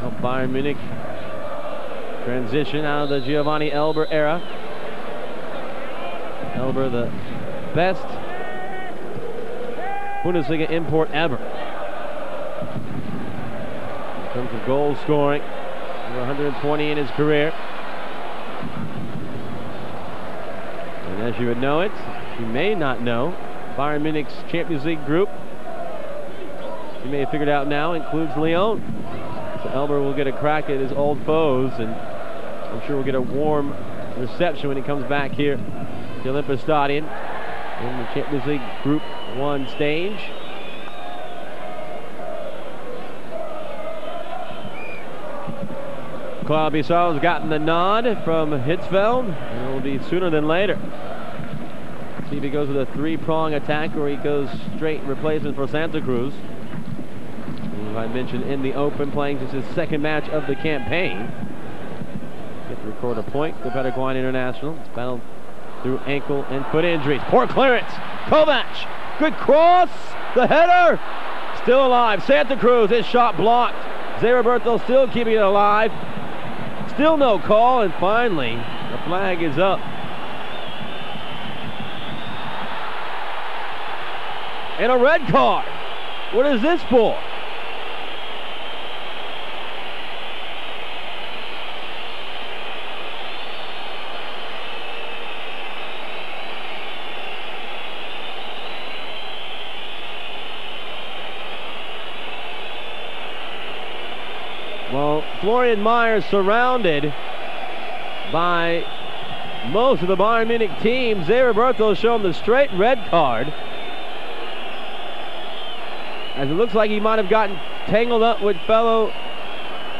help Bayern Munich transition out of the Giovanni Elber era. Elber, the best Bundesliga import ever. In terms of goal scoring, over 120 in his career. And as you would know it, you may not know, Bayern Munich's Champions League group you may have figured out now, includes Lyon. So Elber will get a crack at his old foes, and I'm sure we'll get a warm reception when he comes back here to Olympiastadion in the Champions League Group 1 stage. Claudio Pizarro has gotten the nod from Hitzfeld, and it will be sooner than later. See if he goes with a three-prong attack or he goes straight replacement for Santa Cruz. I mentioned in the open, playing just his second match of the campaign. Get to record a point for Pettawquine International. It's battled through ankle and foot injuries. Poor clearance. Kovac. Good cross. The header. Still alive. Santa Cruz. His shot blocked. Zé Roberto still keeping it alive. Still no call. And finally, the flag is up. And a red card. What is this for? Well, Florian Myers surrounded by most of the Bayern Munich team. Zé Roberto shown the straight red card. As it looks like he might have gotten tangled up with fellow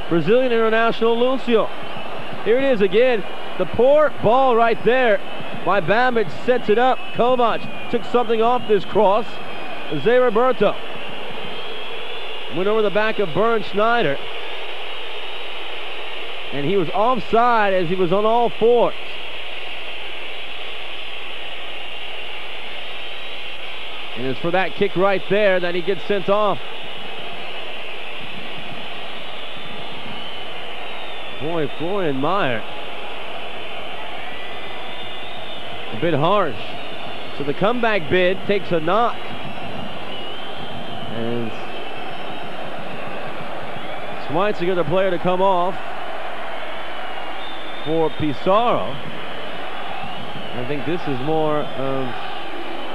Brazilian international Lucio. Here it is again. The poor ball right there by Babic sets it up. Kovac took something off this cross. Zé Roberto went over the back of Bernd Schneider and he was offside as he was on all fours. And it's for that kick right there that he gets sent off. Boy, Florian Meyer. A bit harsh. So the comeback bid takes a knock. And Schweitzer, the player to come off for Pizarro. I think this is more of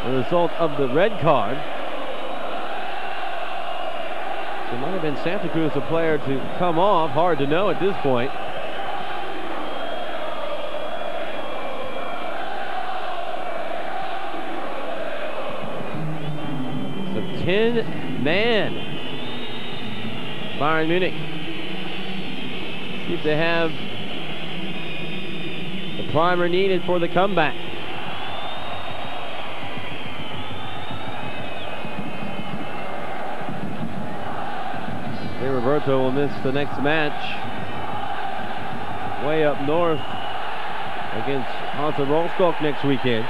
a result of the red card. So it might have been Santa Cruz, the player to come off. Hard to know at this point. So 10 man Bayern Munich. See if they have primer needed for the comeback. Zé Roberto will miss the next match way up north against Hansa Rostock next weekend.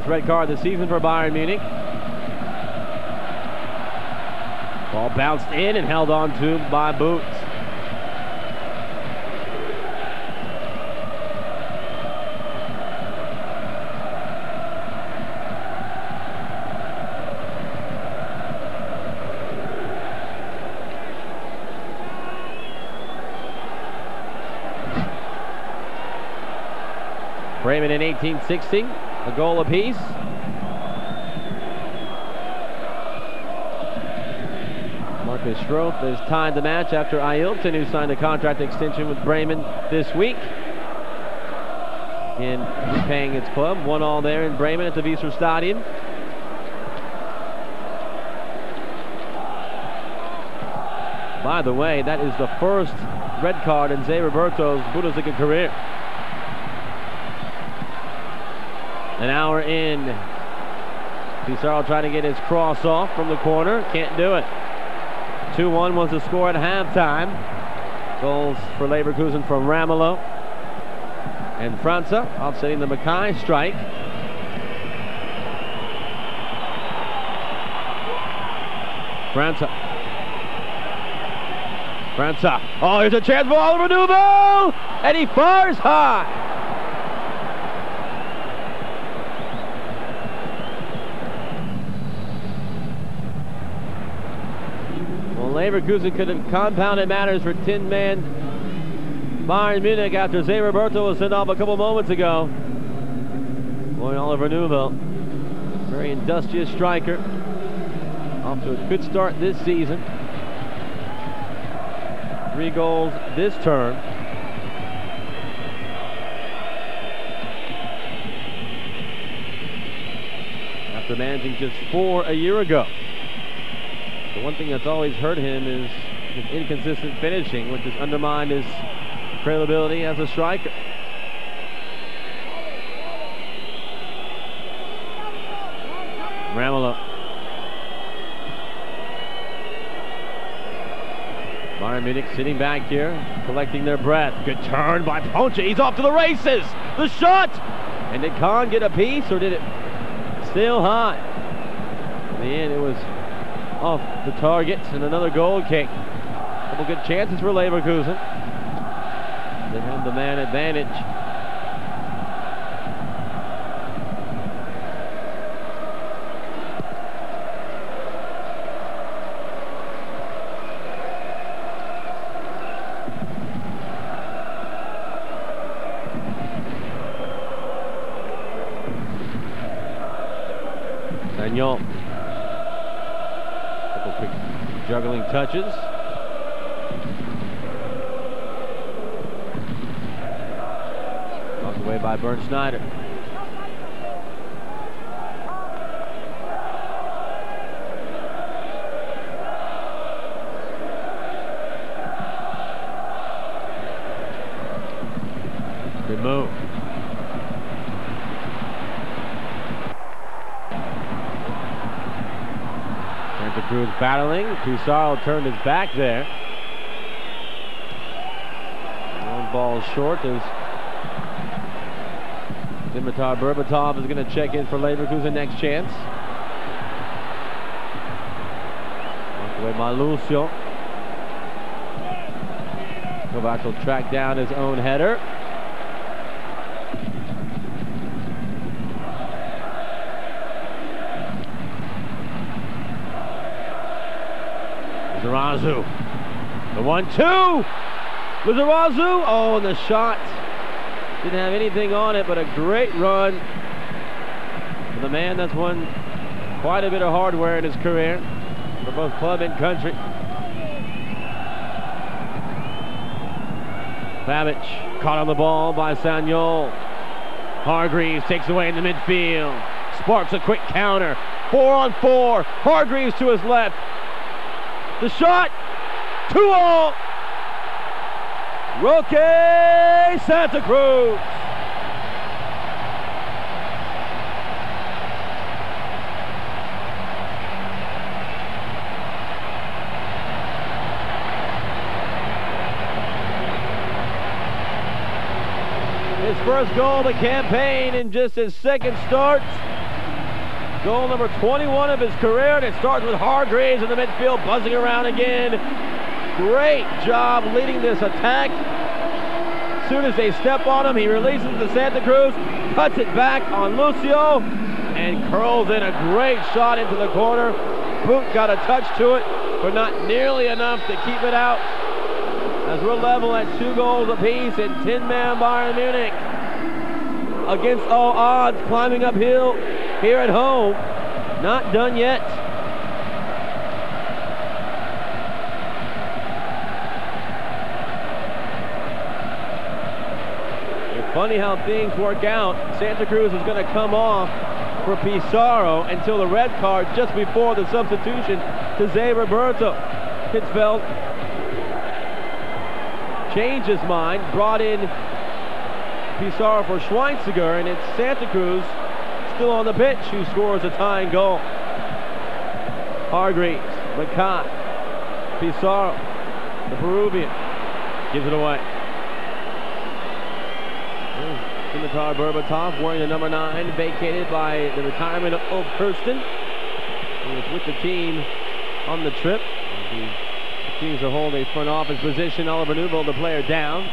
First red card this season for Bayern Munich. Ball bounced in and held on to by Boots. Bremen in 1860 a goal apiece. Markus Schroth has tied the match after Ailton, who signed a contract extension with Bremen this week. In repaying its club. One all there in Bremen at the Weserstadion. By the way, that is the first red card in Zé Roberto's Bundesliga career. An hour in. Pizarro trying to get his cross off from the corner. Can't do it. 2-1 was the score at halftime. Goals for Leverkusen from Ramelow and França, offsetting the Makaay strike. França. França. Oh, here's a chance for Oliver Neuville! And he fires high. Leverkusen could have compounded matters for 10-man Bayern Munich after Zé Roberto was sent off a couple moments ago. Boy, Oliver Neuville, very industrious striker. Off to a good start this season. Three goals this term. After managing just four a year ago. One thing that's always hurt him is His inconsistent finishing, which has undermined his credibility as a striker. Ramelow. Bayern Munich sitting back here, collecting their breath. Good turn by Ponte. He's off to the races. The shot! And did Kahn get a piece or did it still high? In the end, it was off the target and another goal kick. Couple good chances for Leverkusen. They have the man advantage. Couple quick juggling touches. Knocked away by Bernd Schneider. Good move. Cruz battling. Pizarro turned his back there. One ball short as Dimitar Berbatov is going to check in for Leverkusen next chance. Away by Lucio. Kovac will track down his own header. Lizarazu. The one-two. Lizarazu. Oh, and the shot. Didn't have anything on it, but a great run for the man that's won quite a bit of hardware in his career for both club and country. Babic caught on the ball by Sagnol. Hargreaves takes away in the midfield. Sparks a quick counter. Four on four. Hargreaves to his left. The shot. Two all. Roque Santa Cruz. His first goal of the campaign in just his second start. Goal number 21 of his career, and it starts with Hargreaves in the midfield, buzzing around again. Great job leading this attack. As soon as they step on him, he releases the Santa Cruz, cuts it back on Lucio, and curls in a great shot into the corner. Butt got a touch to it, but not nearly enough to keep it out. As we're level at two goals apiece in 10-man Bayern Munich. Against all odds, climbing uphill here at home. Not done yet. Funny how things work out. Santa Cruz is going to come off for Pizarro until the red card just before the substitution to Zé Roberto. Hitzfeld changed his mind, brought in Pizarro for Schweinsteiger, and it's Santa Cruz still on the pitch who scores a tying goal. Hargreaves, McCott, Pizarro, the Peruvian, gives it away. Dimitar Berbatov wearing the number nine, vacated by the retirement of Kirsten. He was with the team on the trip. He continues to hold a front office position. Oliver Neuville, the player, down.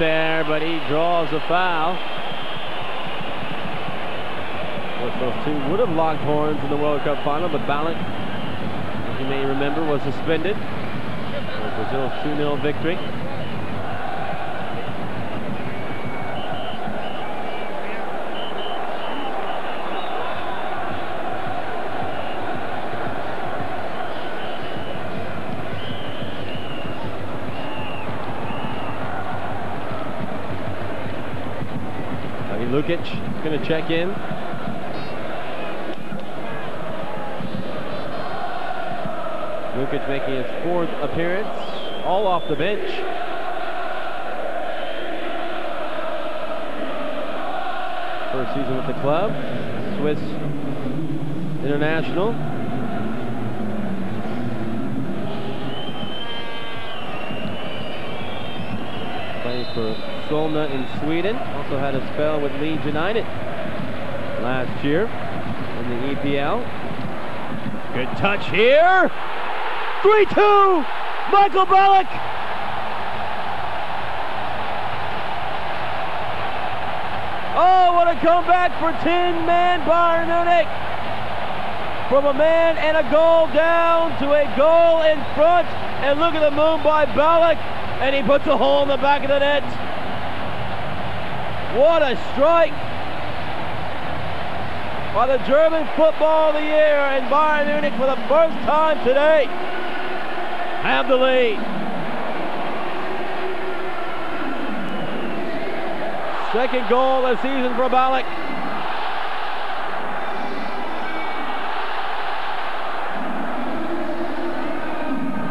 There, but he draws a foul. Those two would have locked horns in the World Cup final, but Ballack, as you may remember, was suspended for Brazil's 2-0 victory. Check in. Lukic making his fourth appearance, all off the bench. First season with the club, Swiss international. Playing for Solna in Sweden. Also had a spell with Leeds United last year in the EPL. Good touch here. 3-2, Michael Ballack. Oh, what a comeback for 10-man Bayern Munich. From a man and a goal down to a goal in front. And look at the move by Ballack. And he puts a hole in the back of the net. What a strike by the German football of the year and Bayern Munich for the first time today have the lead. Second goal of the season for Ballack.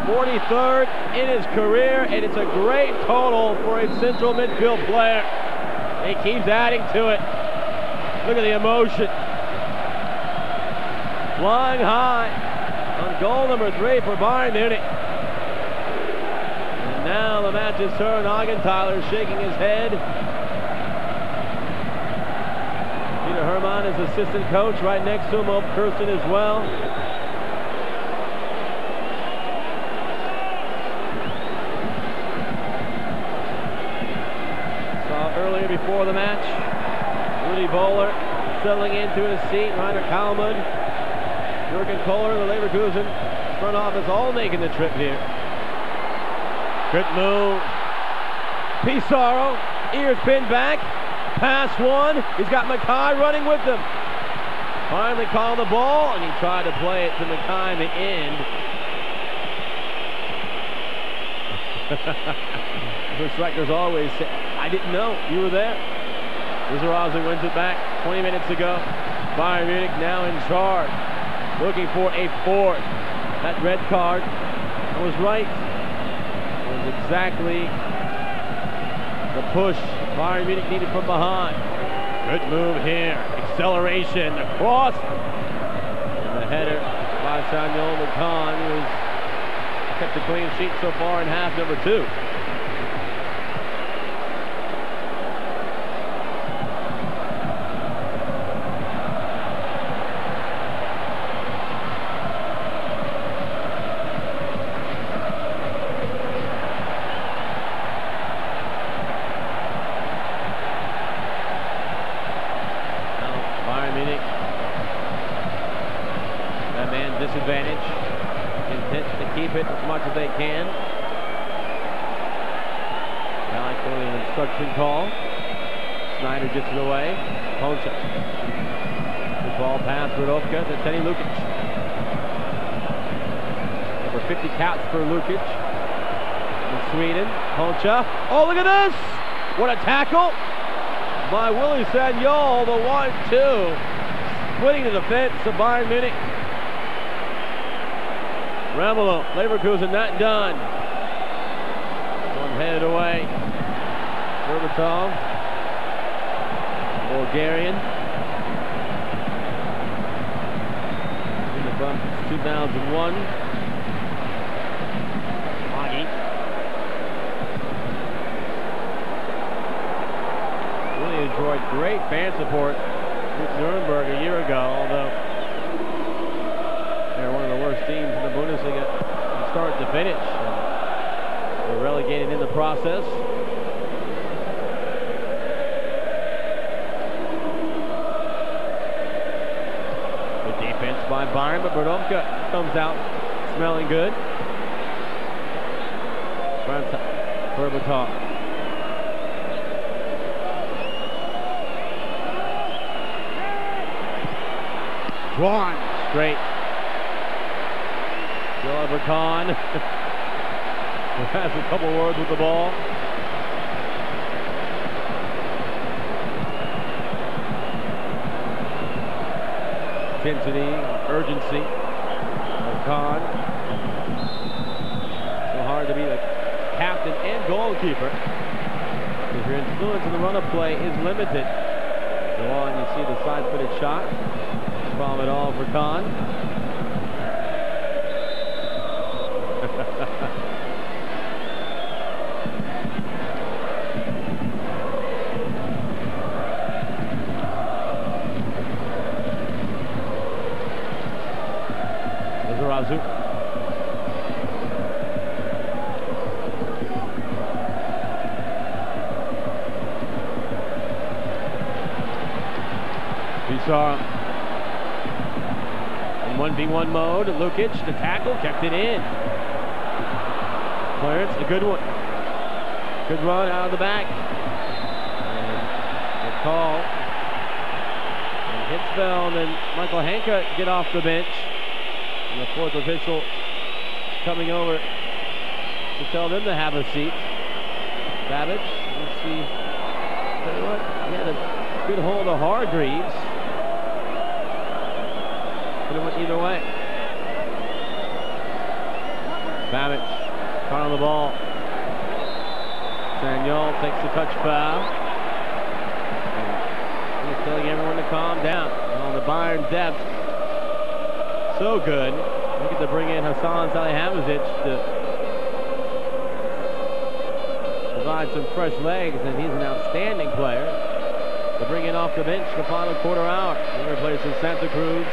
Forty-third in his career, and it's a great total for a central midfield player. He keeps adding to it. Look at the emotion. Flying high on goal number three for Bayern Munich. And now the match is turned. Augenthaler shaking his head. Peter Hermann is assistant coach right next to him. Ulf Kirsten as well. Saw earlier before the match. Rudi Völler settling into his seat. Reiner Calmund, Kohler, the Leverkusen front office all making the trip here. Move. Pizarro, ears pinned back. Pass one. He's got Makaay running with him. Finally called the ball, and he tried to play it to Makaay in the end. the strikers always say, I didn't know. You were there. Lizarazu wins it back 20 minutes ago. Bayern Munich now in charge. Looking for a fourth. That red card I was right. It was exactly the push Bayern Munich needed from behind. Good move here. Acceleration. The cross. And the header by Samuel McCann, who's kept a clean sheet so far in half number two. disadvantage. Intent to keep it as much as they can. Now like an instruction call. Schneider gets it away. Ponte. The ball pass Radovka to Teddy Lukic. Number 50 counts for Lukic. In Sweden. Ponte. Oh, look at this! What a tackle by Willy Sagnol, the 1-2. Splitting the defense of Bayern Munich. Ramelow, Leverkusen not done. One headed away. Berbatov. Bulgarian. In the bump 2001. Great fan support with Nuremberg a year ago, although they're one of the worst teams in the Bundesliga from start to finish. They're relegated in the process. Good defense by Bayern, but Bierofka comes out smelling good. Berbatov. Braun. Straight. Oliver Kahn has a couple words with the ball. Intensity, urgency of Kahn. So hard to be the captain and goalkeeper. Because your influence in the run-up play is limited. So on, you see the side-footed shot. Problem at all for Kahn. B1 mode. Lukic, the tackle, kept it in. Clarence, a good one. Good run out of the back. And good call. And Hitzfeld and Michael Henke get off the bench. And the fourth official coming over to tell them to have a seat. Babic, let's see. Yeah, had a good hold of Hargreaves. Went either way. Babic, caught on the ball. Sagnol takes the touch foul. He's telling everyone to calm down. On the Bayern depth, so good. Looking to bring in Hassan Salihamidzic to provide some fresh legs, and he's an outstanding player. To bring in off the bench the final quarter hour. He replaces Santa Cruz,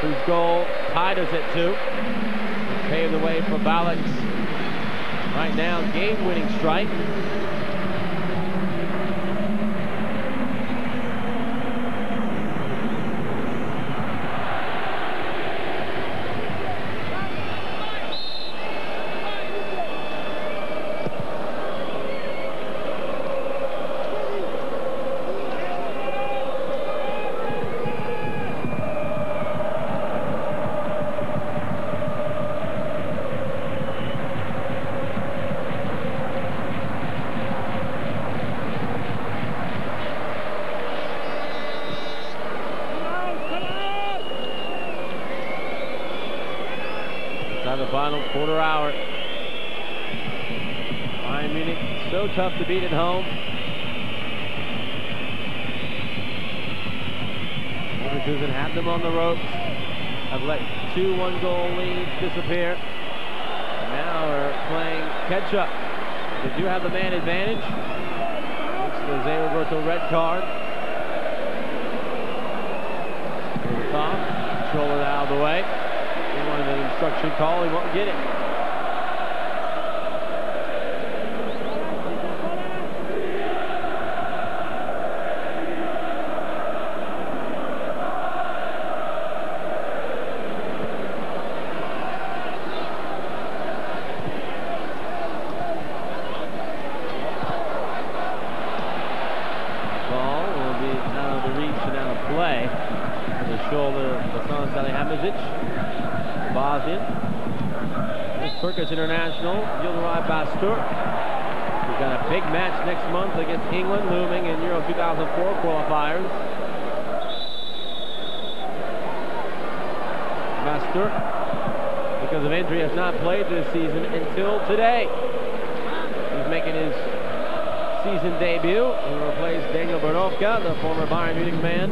whose goal tied us at two. Paved the way for Ballack's right now game-winning strike. Daniel the former Bayern Munich man.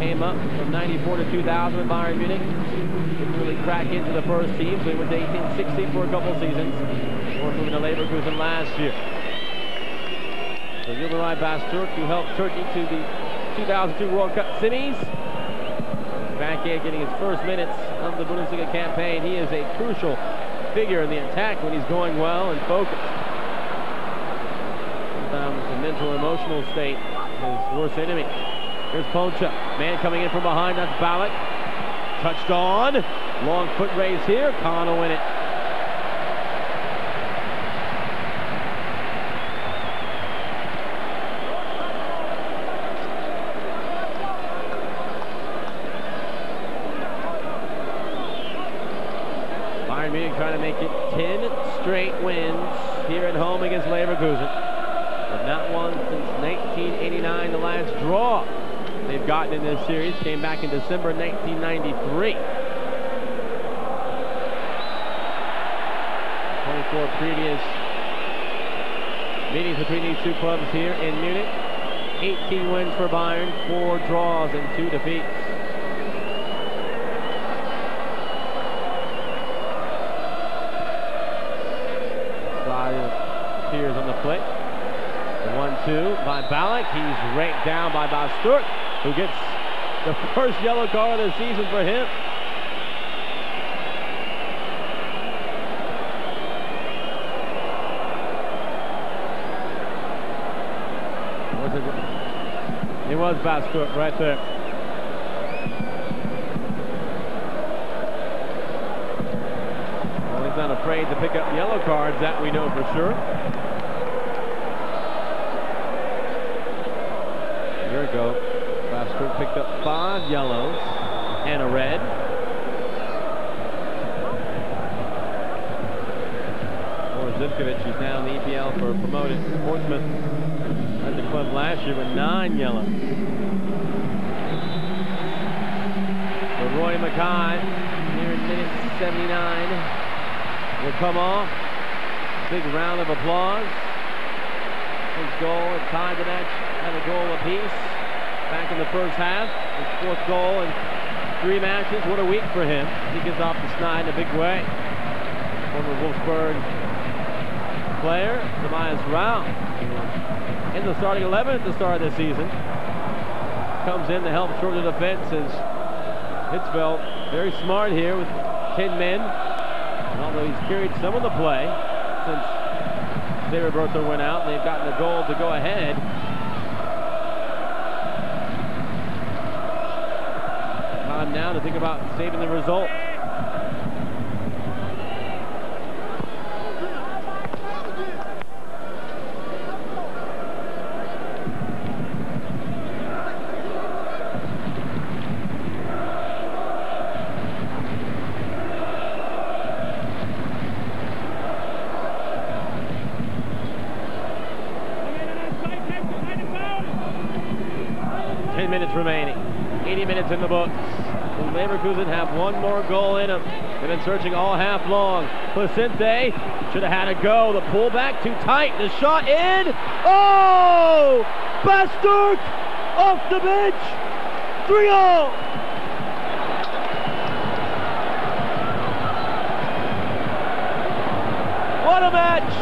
Came up from 94 to 2000 with Bayern Munich. Didn't really crack into the first team, so he went to 1860 for a couple seasons. Before moving to Leverkusen last year. So Yildiray Basturk, who helped Turkey to the 2002 World Cup semis. Back in getting his first minutes of the Bundesliga campaign. He is a crucial figure in the attack when he's going well and focused. Mental emotional state his worst enemy. Here's Ponte. Man coming in from behind. That's Ballack. Touched on. Long foot raise here. Will win it. Bayern Munich trying to make it 10 straight wins here at home against Leverkusen. Have not won since 1989, the last draw they've gotten in this series. Came back in December 1993. 24 previous meetings between these two clubs here in Munich. 18 wins for Bayern, four draws and two defeats. Side appears on the plate. One-two by Ballack. He's raked down by Basturk, who gets the first yellow card of the season for him. Was it? Was Basturk right there. Well, he's not afraid to pick up yellow cards, that we know for sure. There we picked up five yellows and a red. Or Zivkovic, who's now in the EPL for promoted Portsmouth at the club last year with nine yellows. So Roy Makaay here in minute 79 will come off. Big round of applause. His goal tied the match and a goal apiece back in the first half. His fourth goal in three matches. What a week for him. He gets off the snide in a big way. Former Wolfsburg player, Tobias Rau, in the starting 11 at the start of the season. Comes in to help shore the defense as Hitzfeld very smart here with 10 men. And although he's carried some of the play since David Bertha went out, they've gotten the goal to go ahead. To think about saving the result. Ten minutes remaining. 80 minutes in the books. And Leverkusen have one more goal in them. They've been searching all half long. Placente should have had a go. The pullback too tight. The shot in. Oh! Basturk off the bench. 3-0. What a match!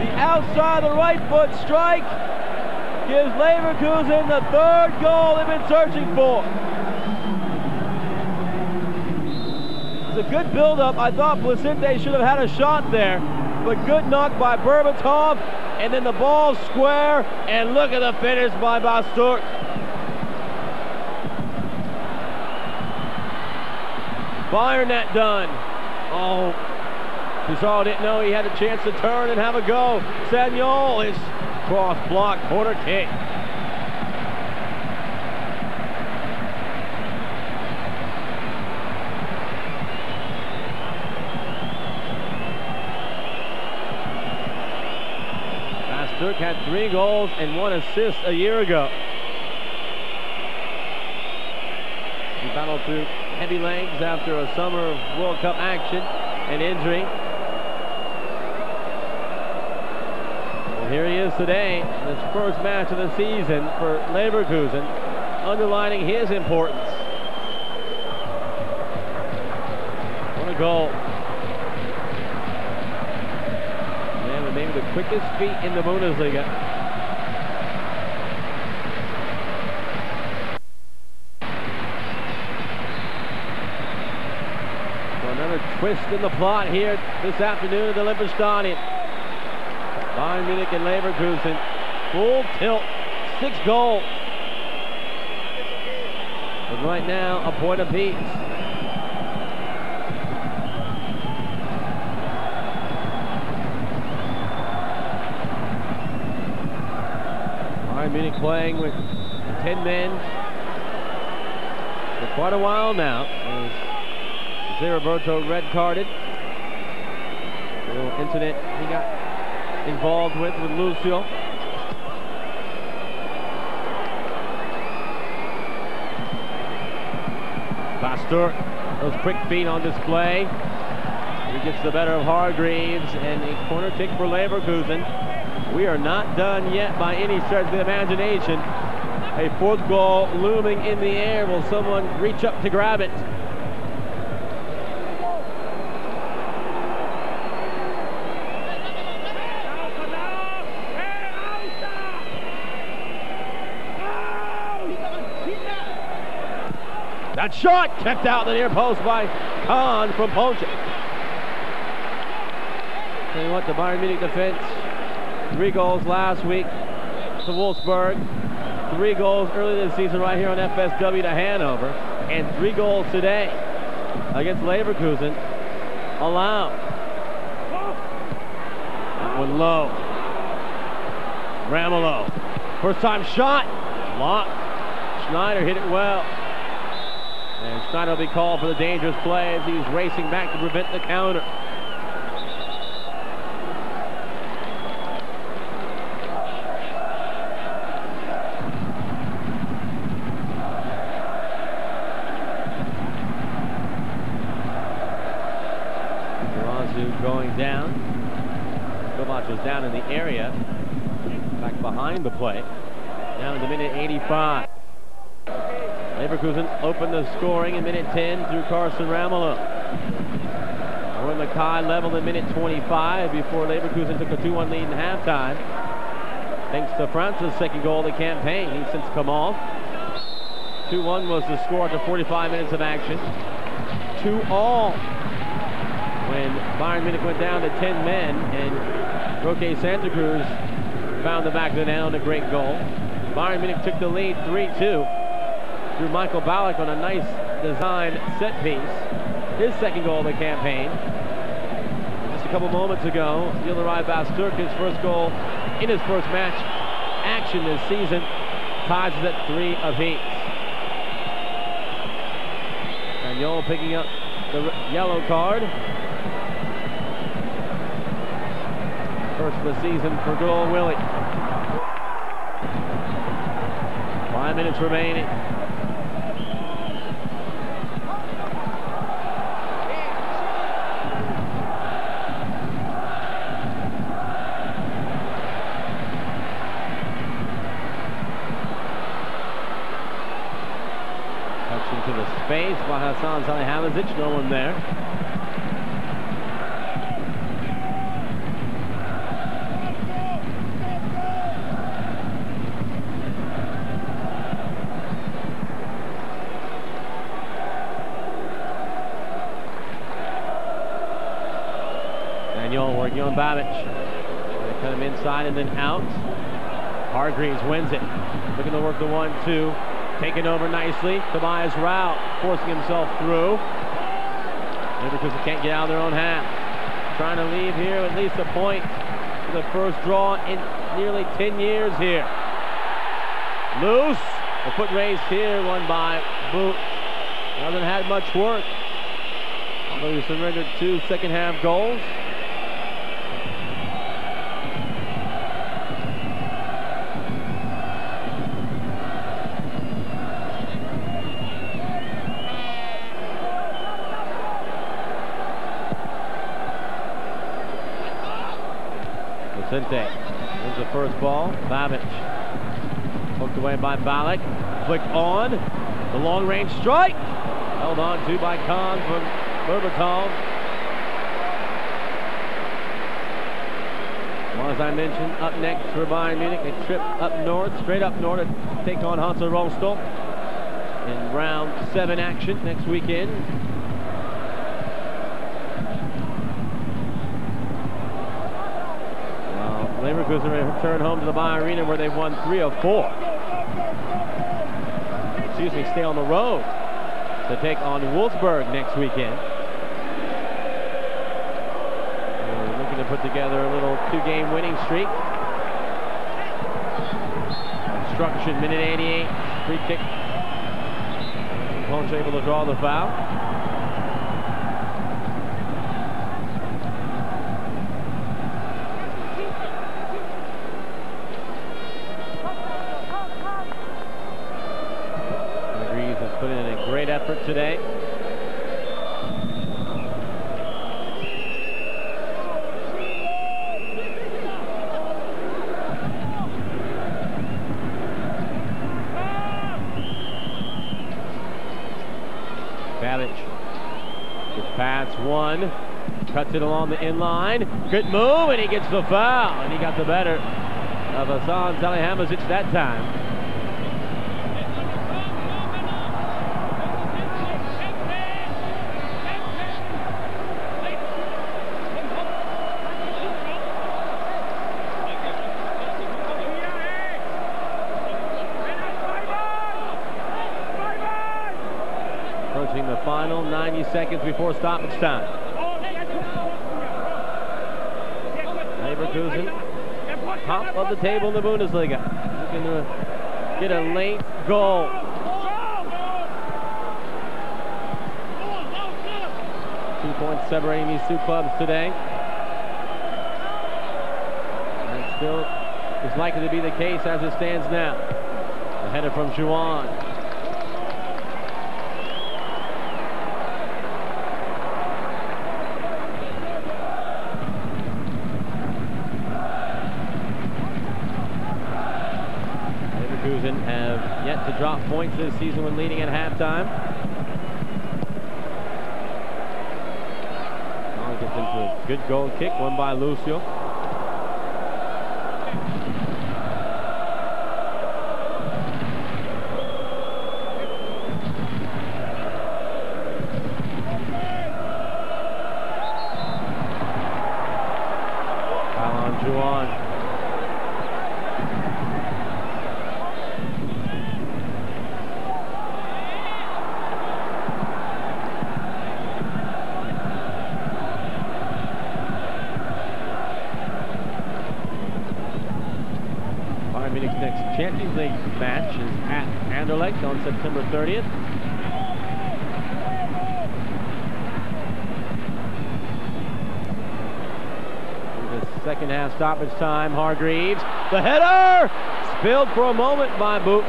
The outside of the right foot strike gives Leverkusen the third goal they've been searching for. It's a good build-up. I thought Placente should have had a shot there, but good knock by Berbatov, and then the ball square, and look at the finish by Basturk. Bayern that done. Oh, Pizarro didn't know he had a chance to turn and have a go. Sagnol is cross block, corner kick. Basturk had three goals and one assist a year ago. He battled through heavy legs after a summer of World Cup action and injury. Well, here he is today, his first match of the season for Leverkusen, underlining his importance. What a goal. Man with maybe the quickest feet in the Bundesliga. Another twist in the plot here this afternoon at the Olympiastadion. Bayern Munich and Leverkusen. Full tilt. Six goals. But right now, a point apiece. Bayern Munich playing with 10 men for quite a while now. Roberto red carded. Little incident he got involved with with Lucio. Pastor, those quick feet on display. He gets the better of Hargreaves and a corner kick for Leverkusen. We are not done yet by any stretch of the imagination. A fourth goal looming in the air. Will someone reach up to grab it? Shot kept out the near post by Kahn from Ponte. Tell you what, the Bayern Munich defense, three goals last week to Wolfsburg, three goals earlier this season right here on FSW to Hanover, and three goals today against Leverkusen allowed. That one low. Ramelow. First time shot. Locked. Schneider hit it well. Schneider will be called for the dangerous play as he's racing back to prevent the counter. going down. Kovac was down in the area. Back behind the play. Down to minute 85. Leverkusen opened the scoring in minute 10 through Carsten Ramelow. Roy Makaay leveled in minute 25 before Leverkusen took a 2-1 lead in halftime. Thanks to França's second goal of the campaign. He's since come off. 2-1 was the score after 45 minutes of action. 2 all when Bayern Munich went down to 10 men and Roque Santa Cruz found the back of the net on a great goal. Bayern Munich took the lead 3-2 through Michael Ballack on a nice design set piece. His second goal of the campaign. Just a couple moments ago, Yildiray Bastürk, his first goal in his first match action this season, ties it at three apiece. Daniel picking up the yellow card. First of the season for Goal Willie. Five minutes remaining. Salihamidzic. No one there. Daniel working on Babic. Cut him inside and then out. Hargreaves wins it. Looking to work the one-two. Taken over nicely. Tobias Rau forcing himself through. Maybe because he can't get out of their own half. Trying to leave here at least a point for the first draw in nearly 10 years here. Loose. The foot raised here, won by Butt. Hasn't had much work. Although he surrendered two second half goals. Placente. There's the first ball. Babic. Hooked away by Ballack. Flicked on. The long range strike. Held on to by Kahn from Berbatov. Well, as I mentioned, up next for Bayern Munich, a trip up north, straight up north to take on Hansa Rostock in round seven action next weekend. Leverkusen return home to the BayArena where they've won three of four. Excuse me, stay on the road to take on Wolfsburg next weekend. We're looking to put together a little two-game winning streak. Obstruction, minute 88, free kick. Ponte able to draw the foul. Great effort today. One, cuts it along the in line. Good move, and he gets the foul, and he got the better of Hasan Salihamidzic that time. Seconds before stoppage time. Leverkusen, top of the table in the Bundesliga. Looking to get a late goal. Two points separating these two clubs today. And still is likely to be the case as it stands now. The header from Juan. Points this season when leading at halftime. Now gets into a good goal kick, one by Lucio. Foul on Juan. Bayern Munich's next Champions League match is at Anderlecht on September 30th. The second half stoppage time, Hargreaves. The header! Spilled for a moment by Boots.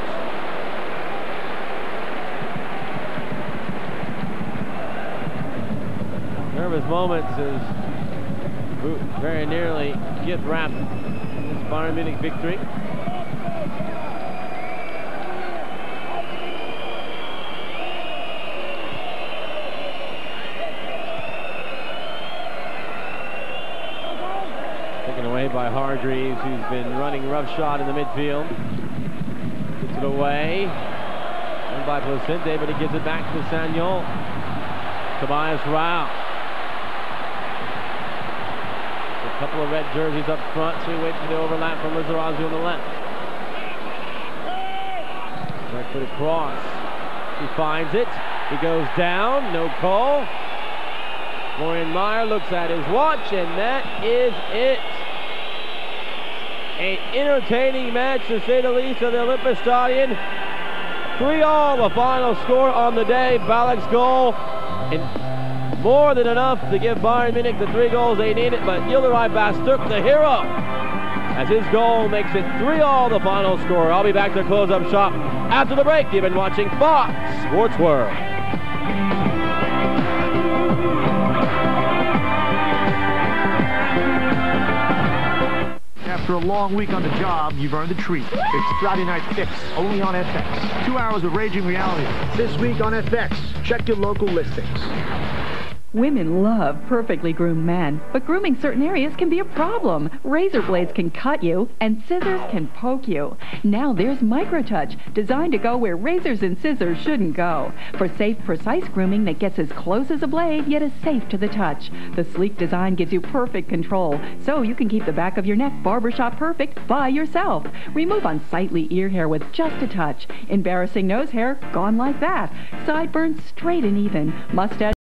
Nervous moments as Butt very nearly gift wrapped in this Bayern Munich victory. Taken away by Hargreaves, who's been running roughshod in the midfield. Gets it away. And by Placente, but he gives it back to Sagnol. Tobias Rau. A couple of red jerseys up front, so we wait for the overlap from Lizarazu on the left. Right foot across. He finds it. He goes down. No call. Florian Meyer looks at his watch, and that is it. An entertaining match, to say the least, of the Olympiastadion. 3-all the final score on the day. Ballack's goal. And more than enough to give Bayern Munich the three goals they needed, but Yildiray Basturk, the hero, as his goal makes it 3-all the final score. I'll be back to close up shop after the break. You've been watching Fox Sports World. After a long week on the job, you've earned a treat. It's Friday Night Fix, only on FX. Two hours of raging reality. This week on FX. Check your local listings. Women love perfectly groomed men, but grooming certain areas can be a problem. Razor blades can cut you, and scissors can poke you. Now there's Microtouch, designed to go where razors and scissors shouldn't go. For safe, precise grooming that gets as close as a blade, yet is safe to the touch. The sleek design gives you perfect control, so you can keep the back of your neck barbershop perfect by yourself. Remove unsightly ear hair with just a touch. Embarrassing nose hair, gone like that. Sideburns straight and even. Mustache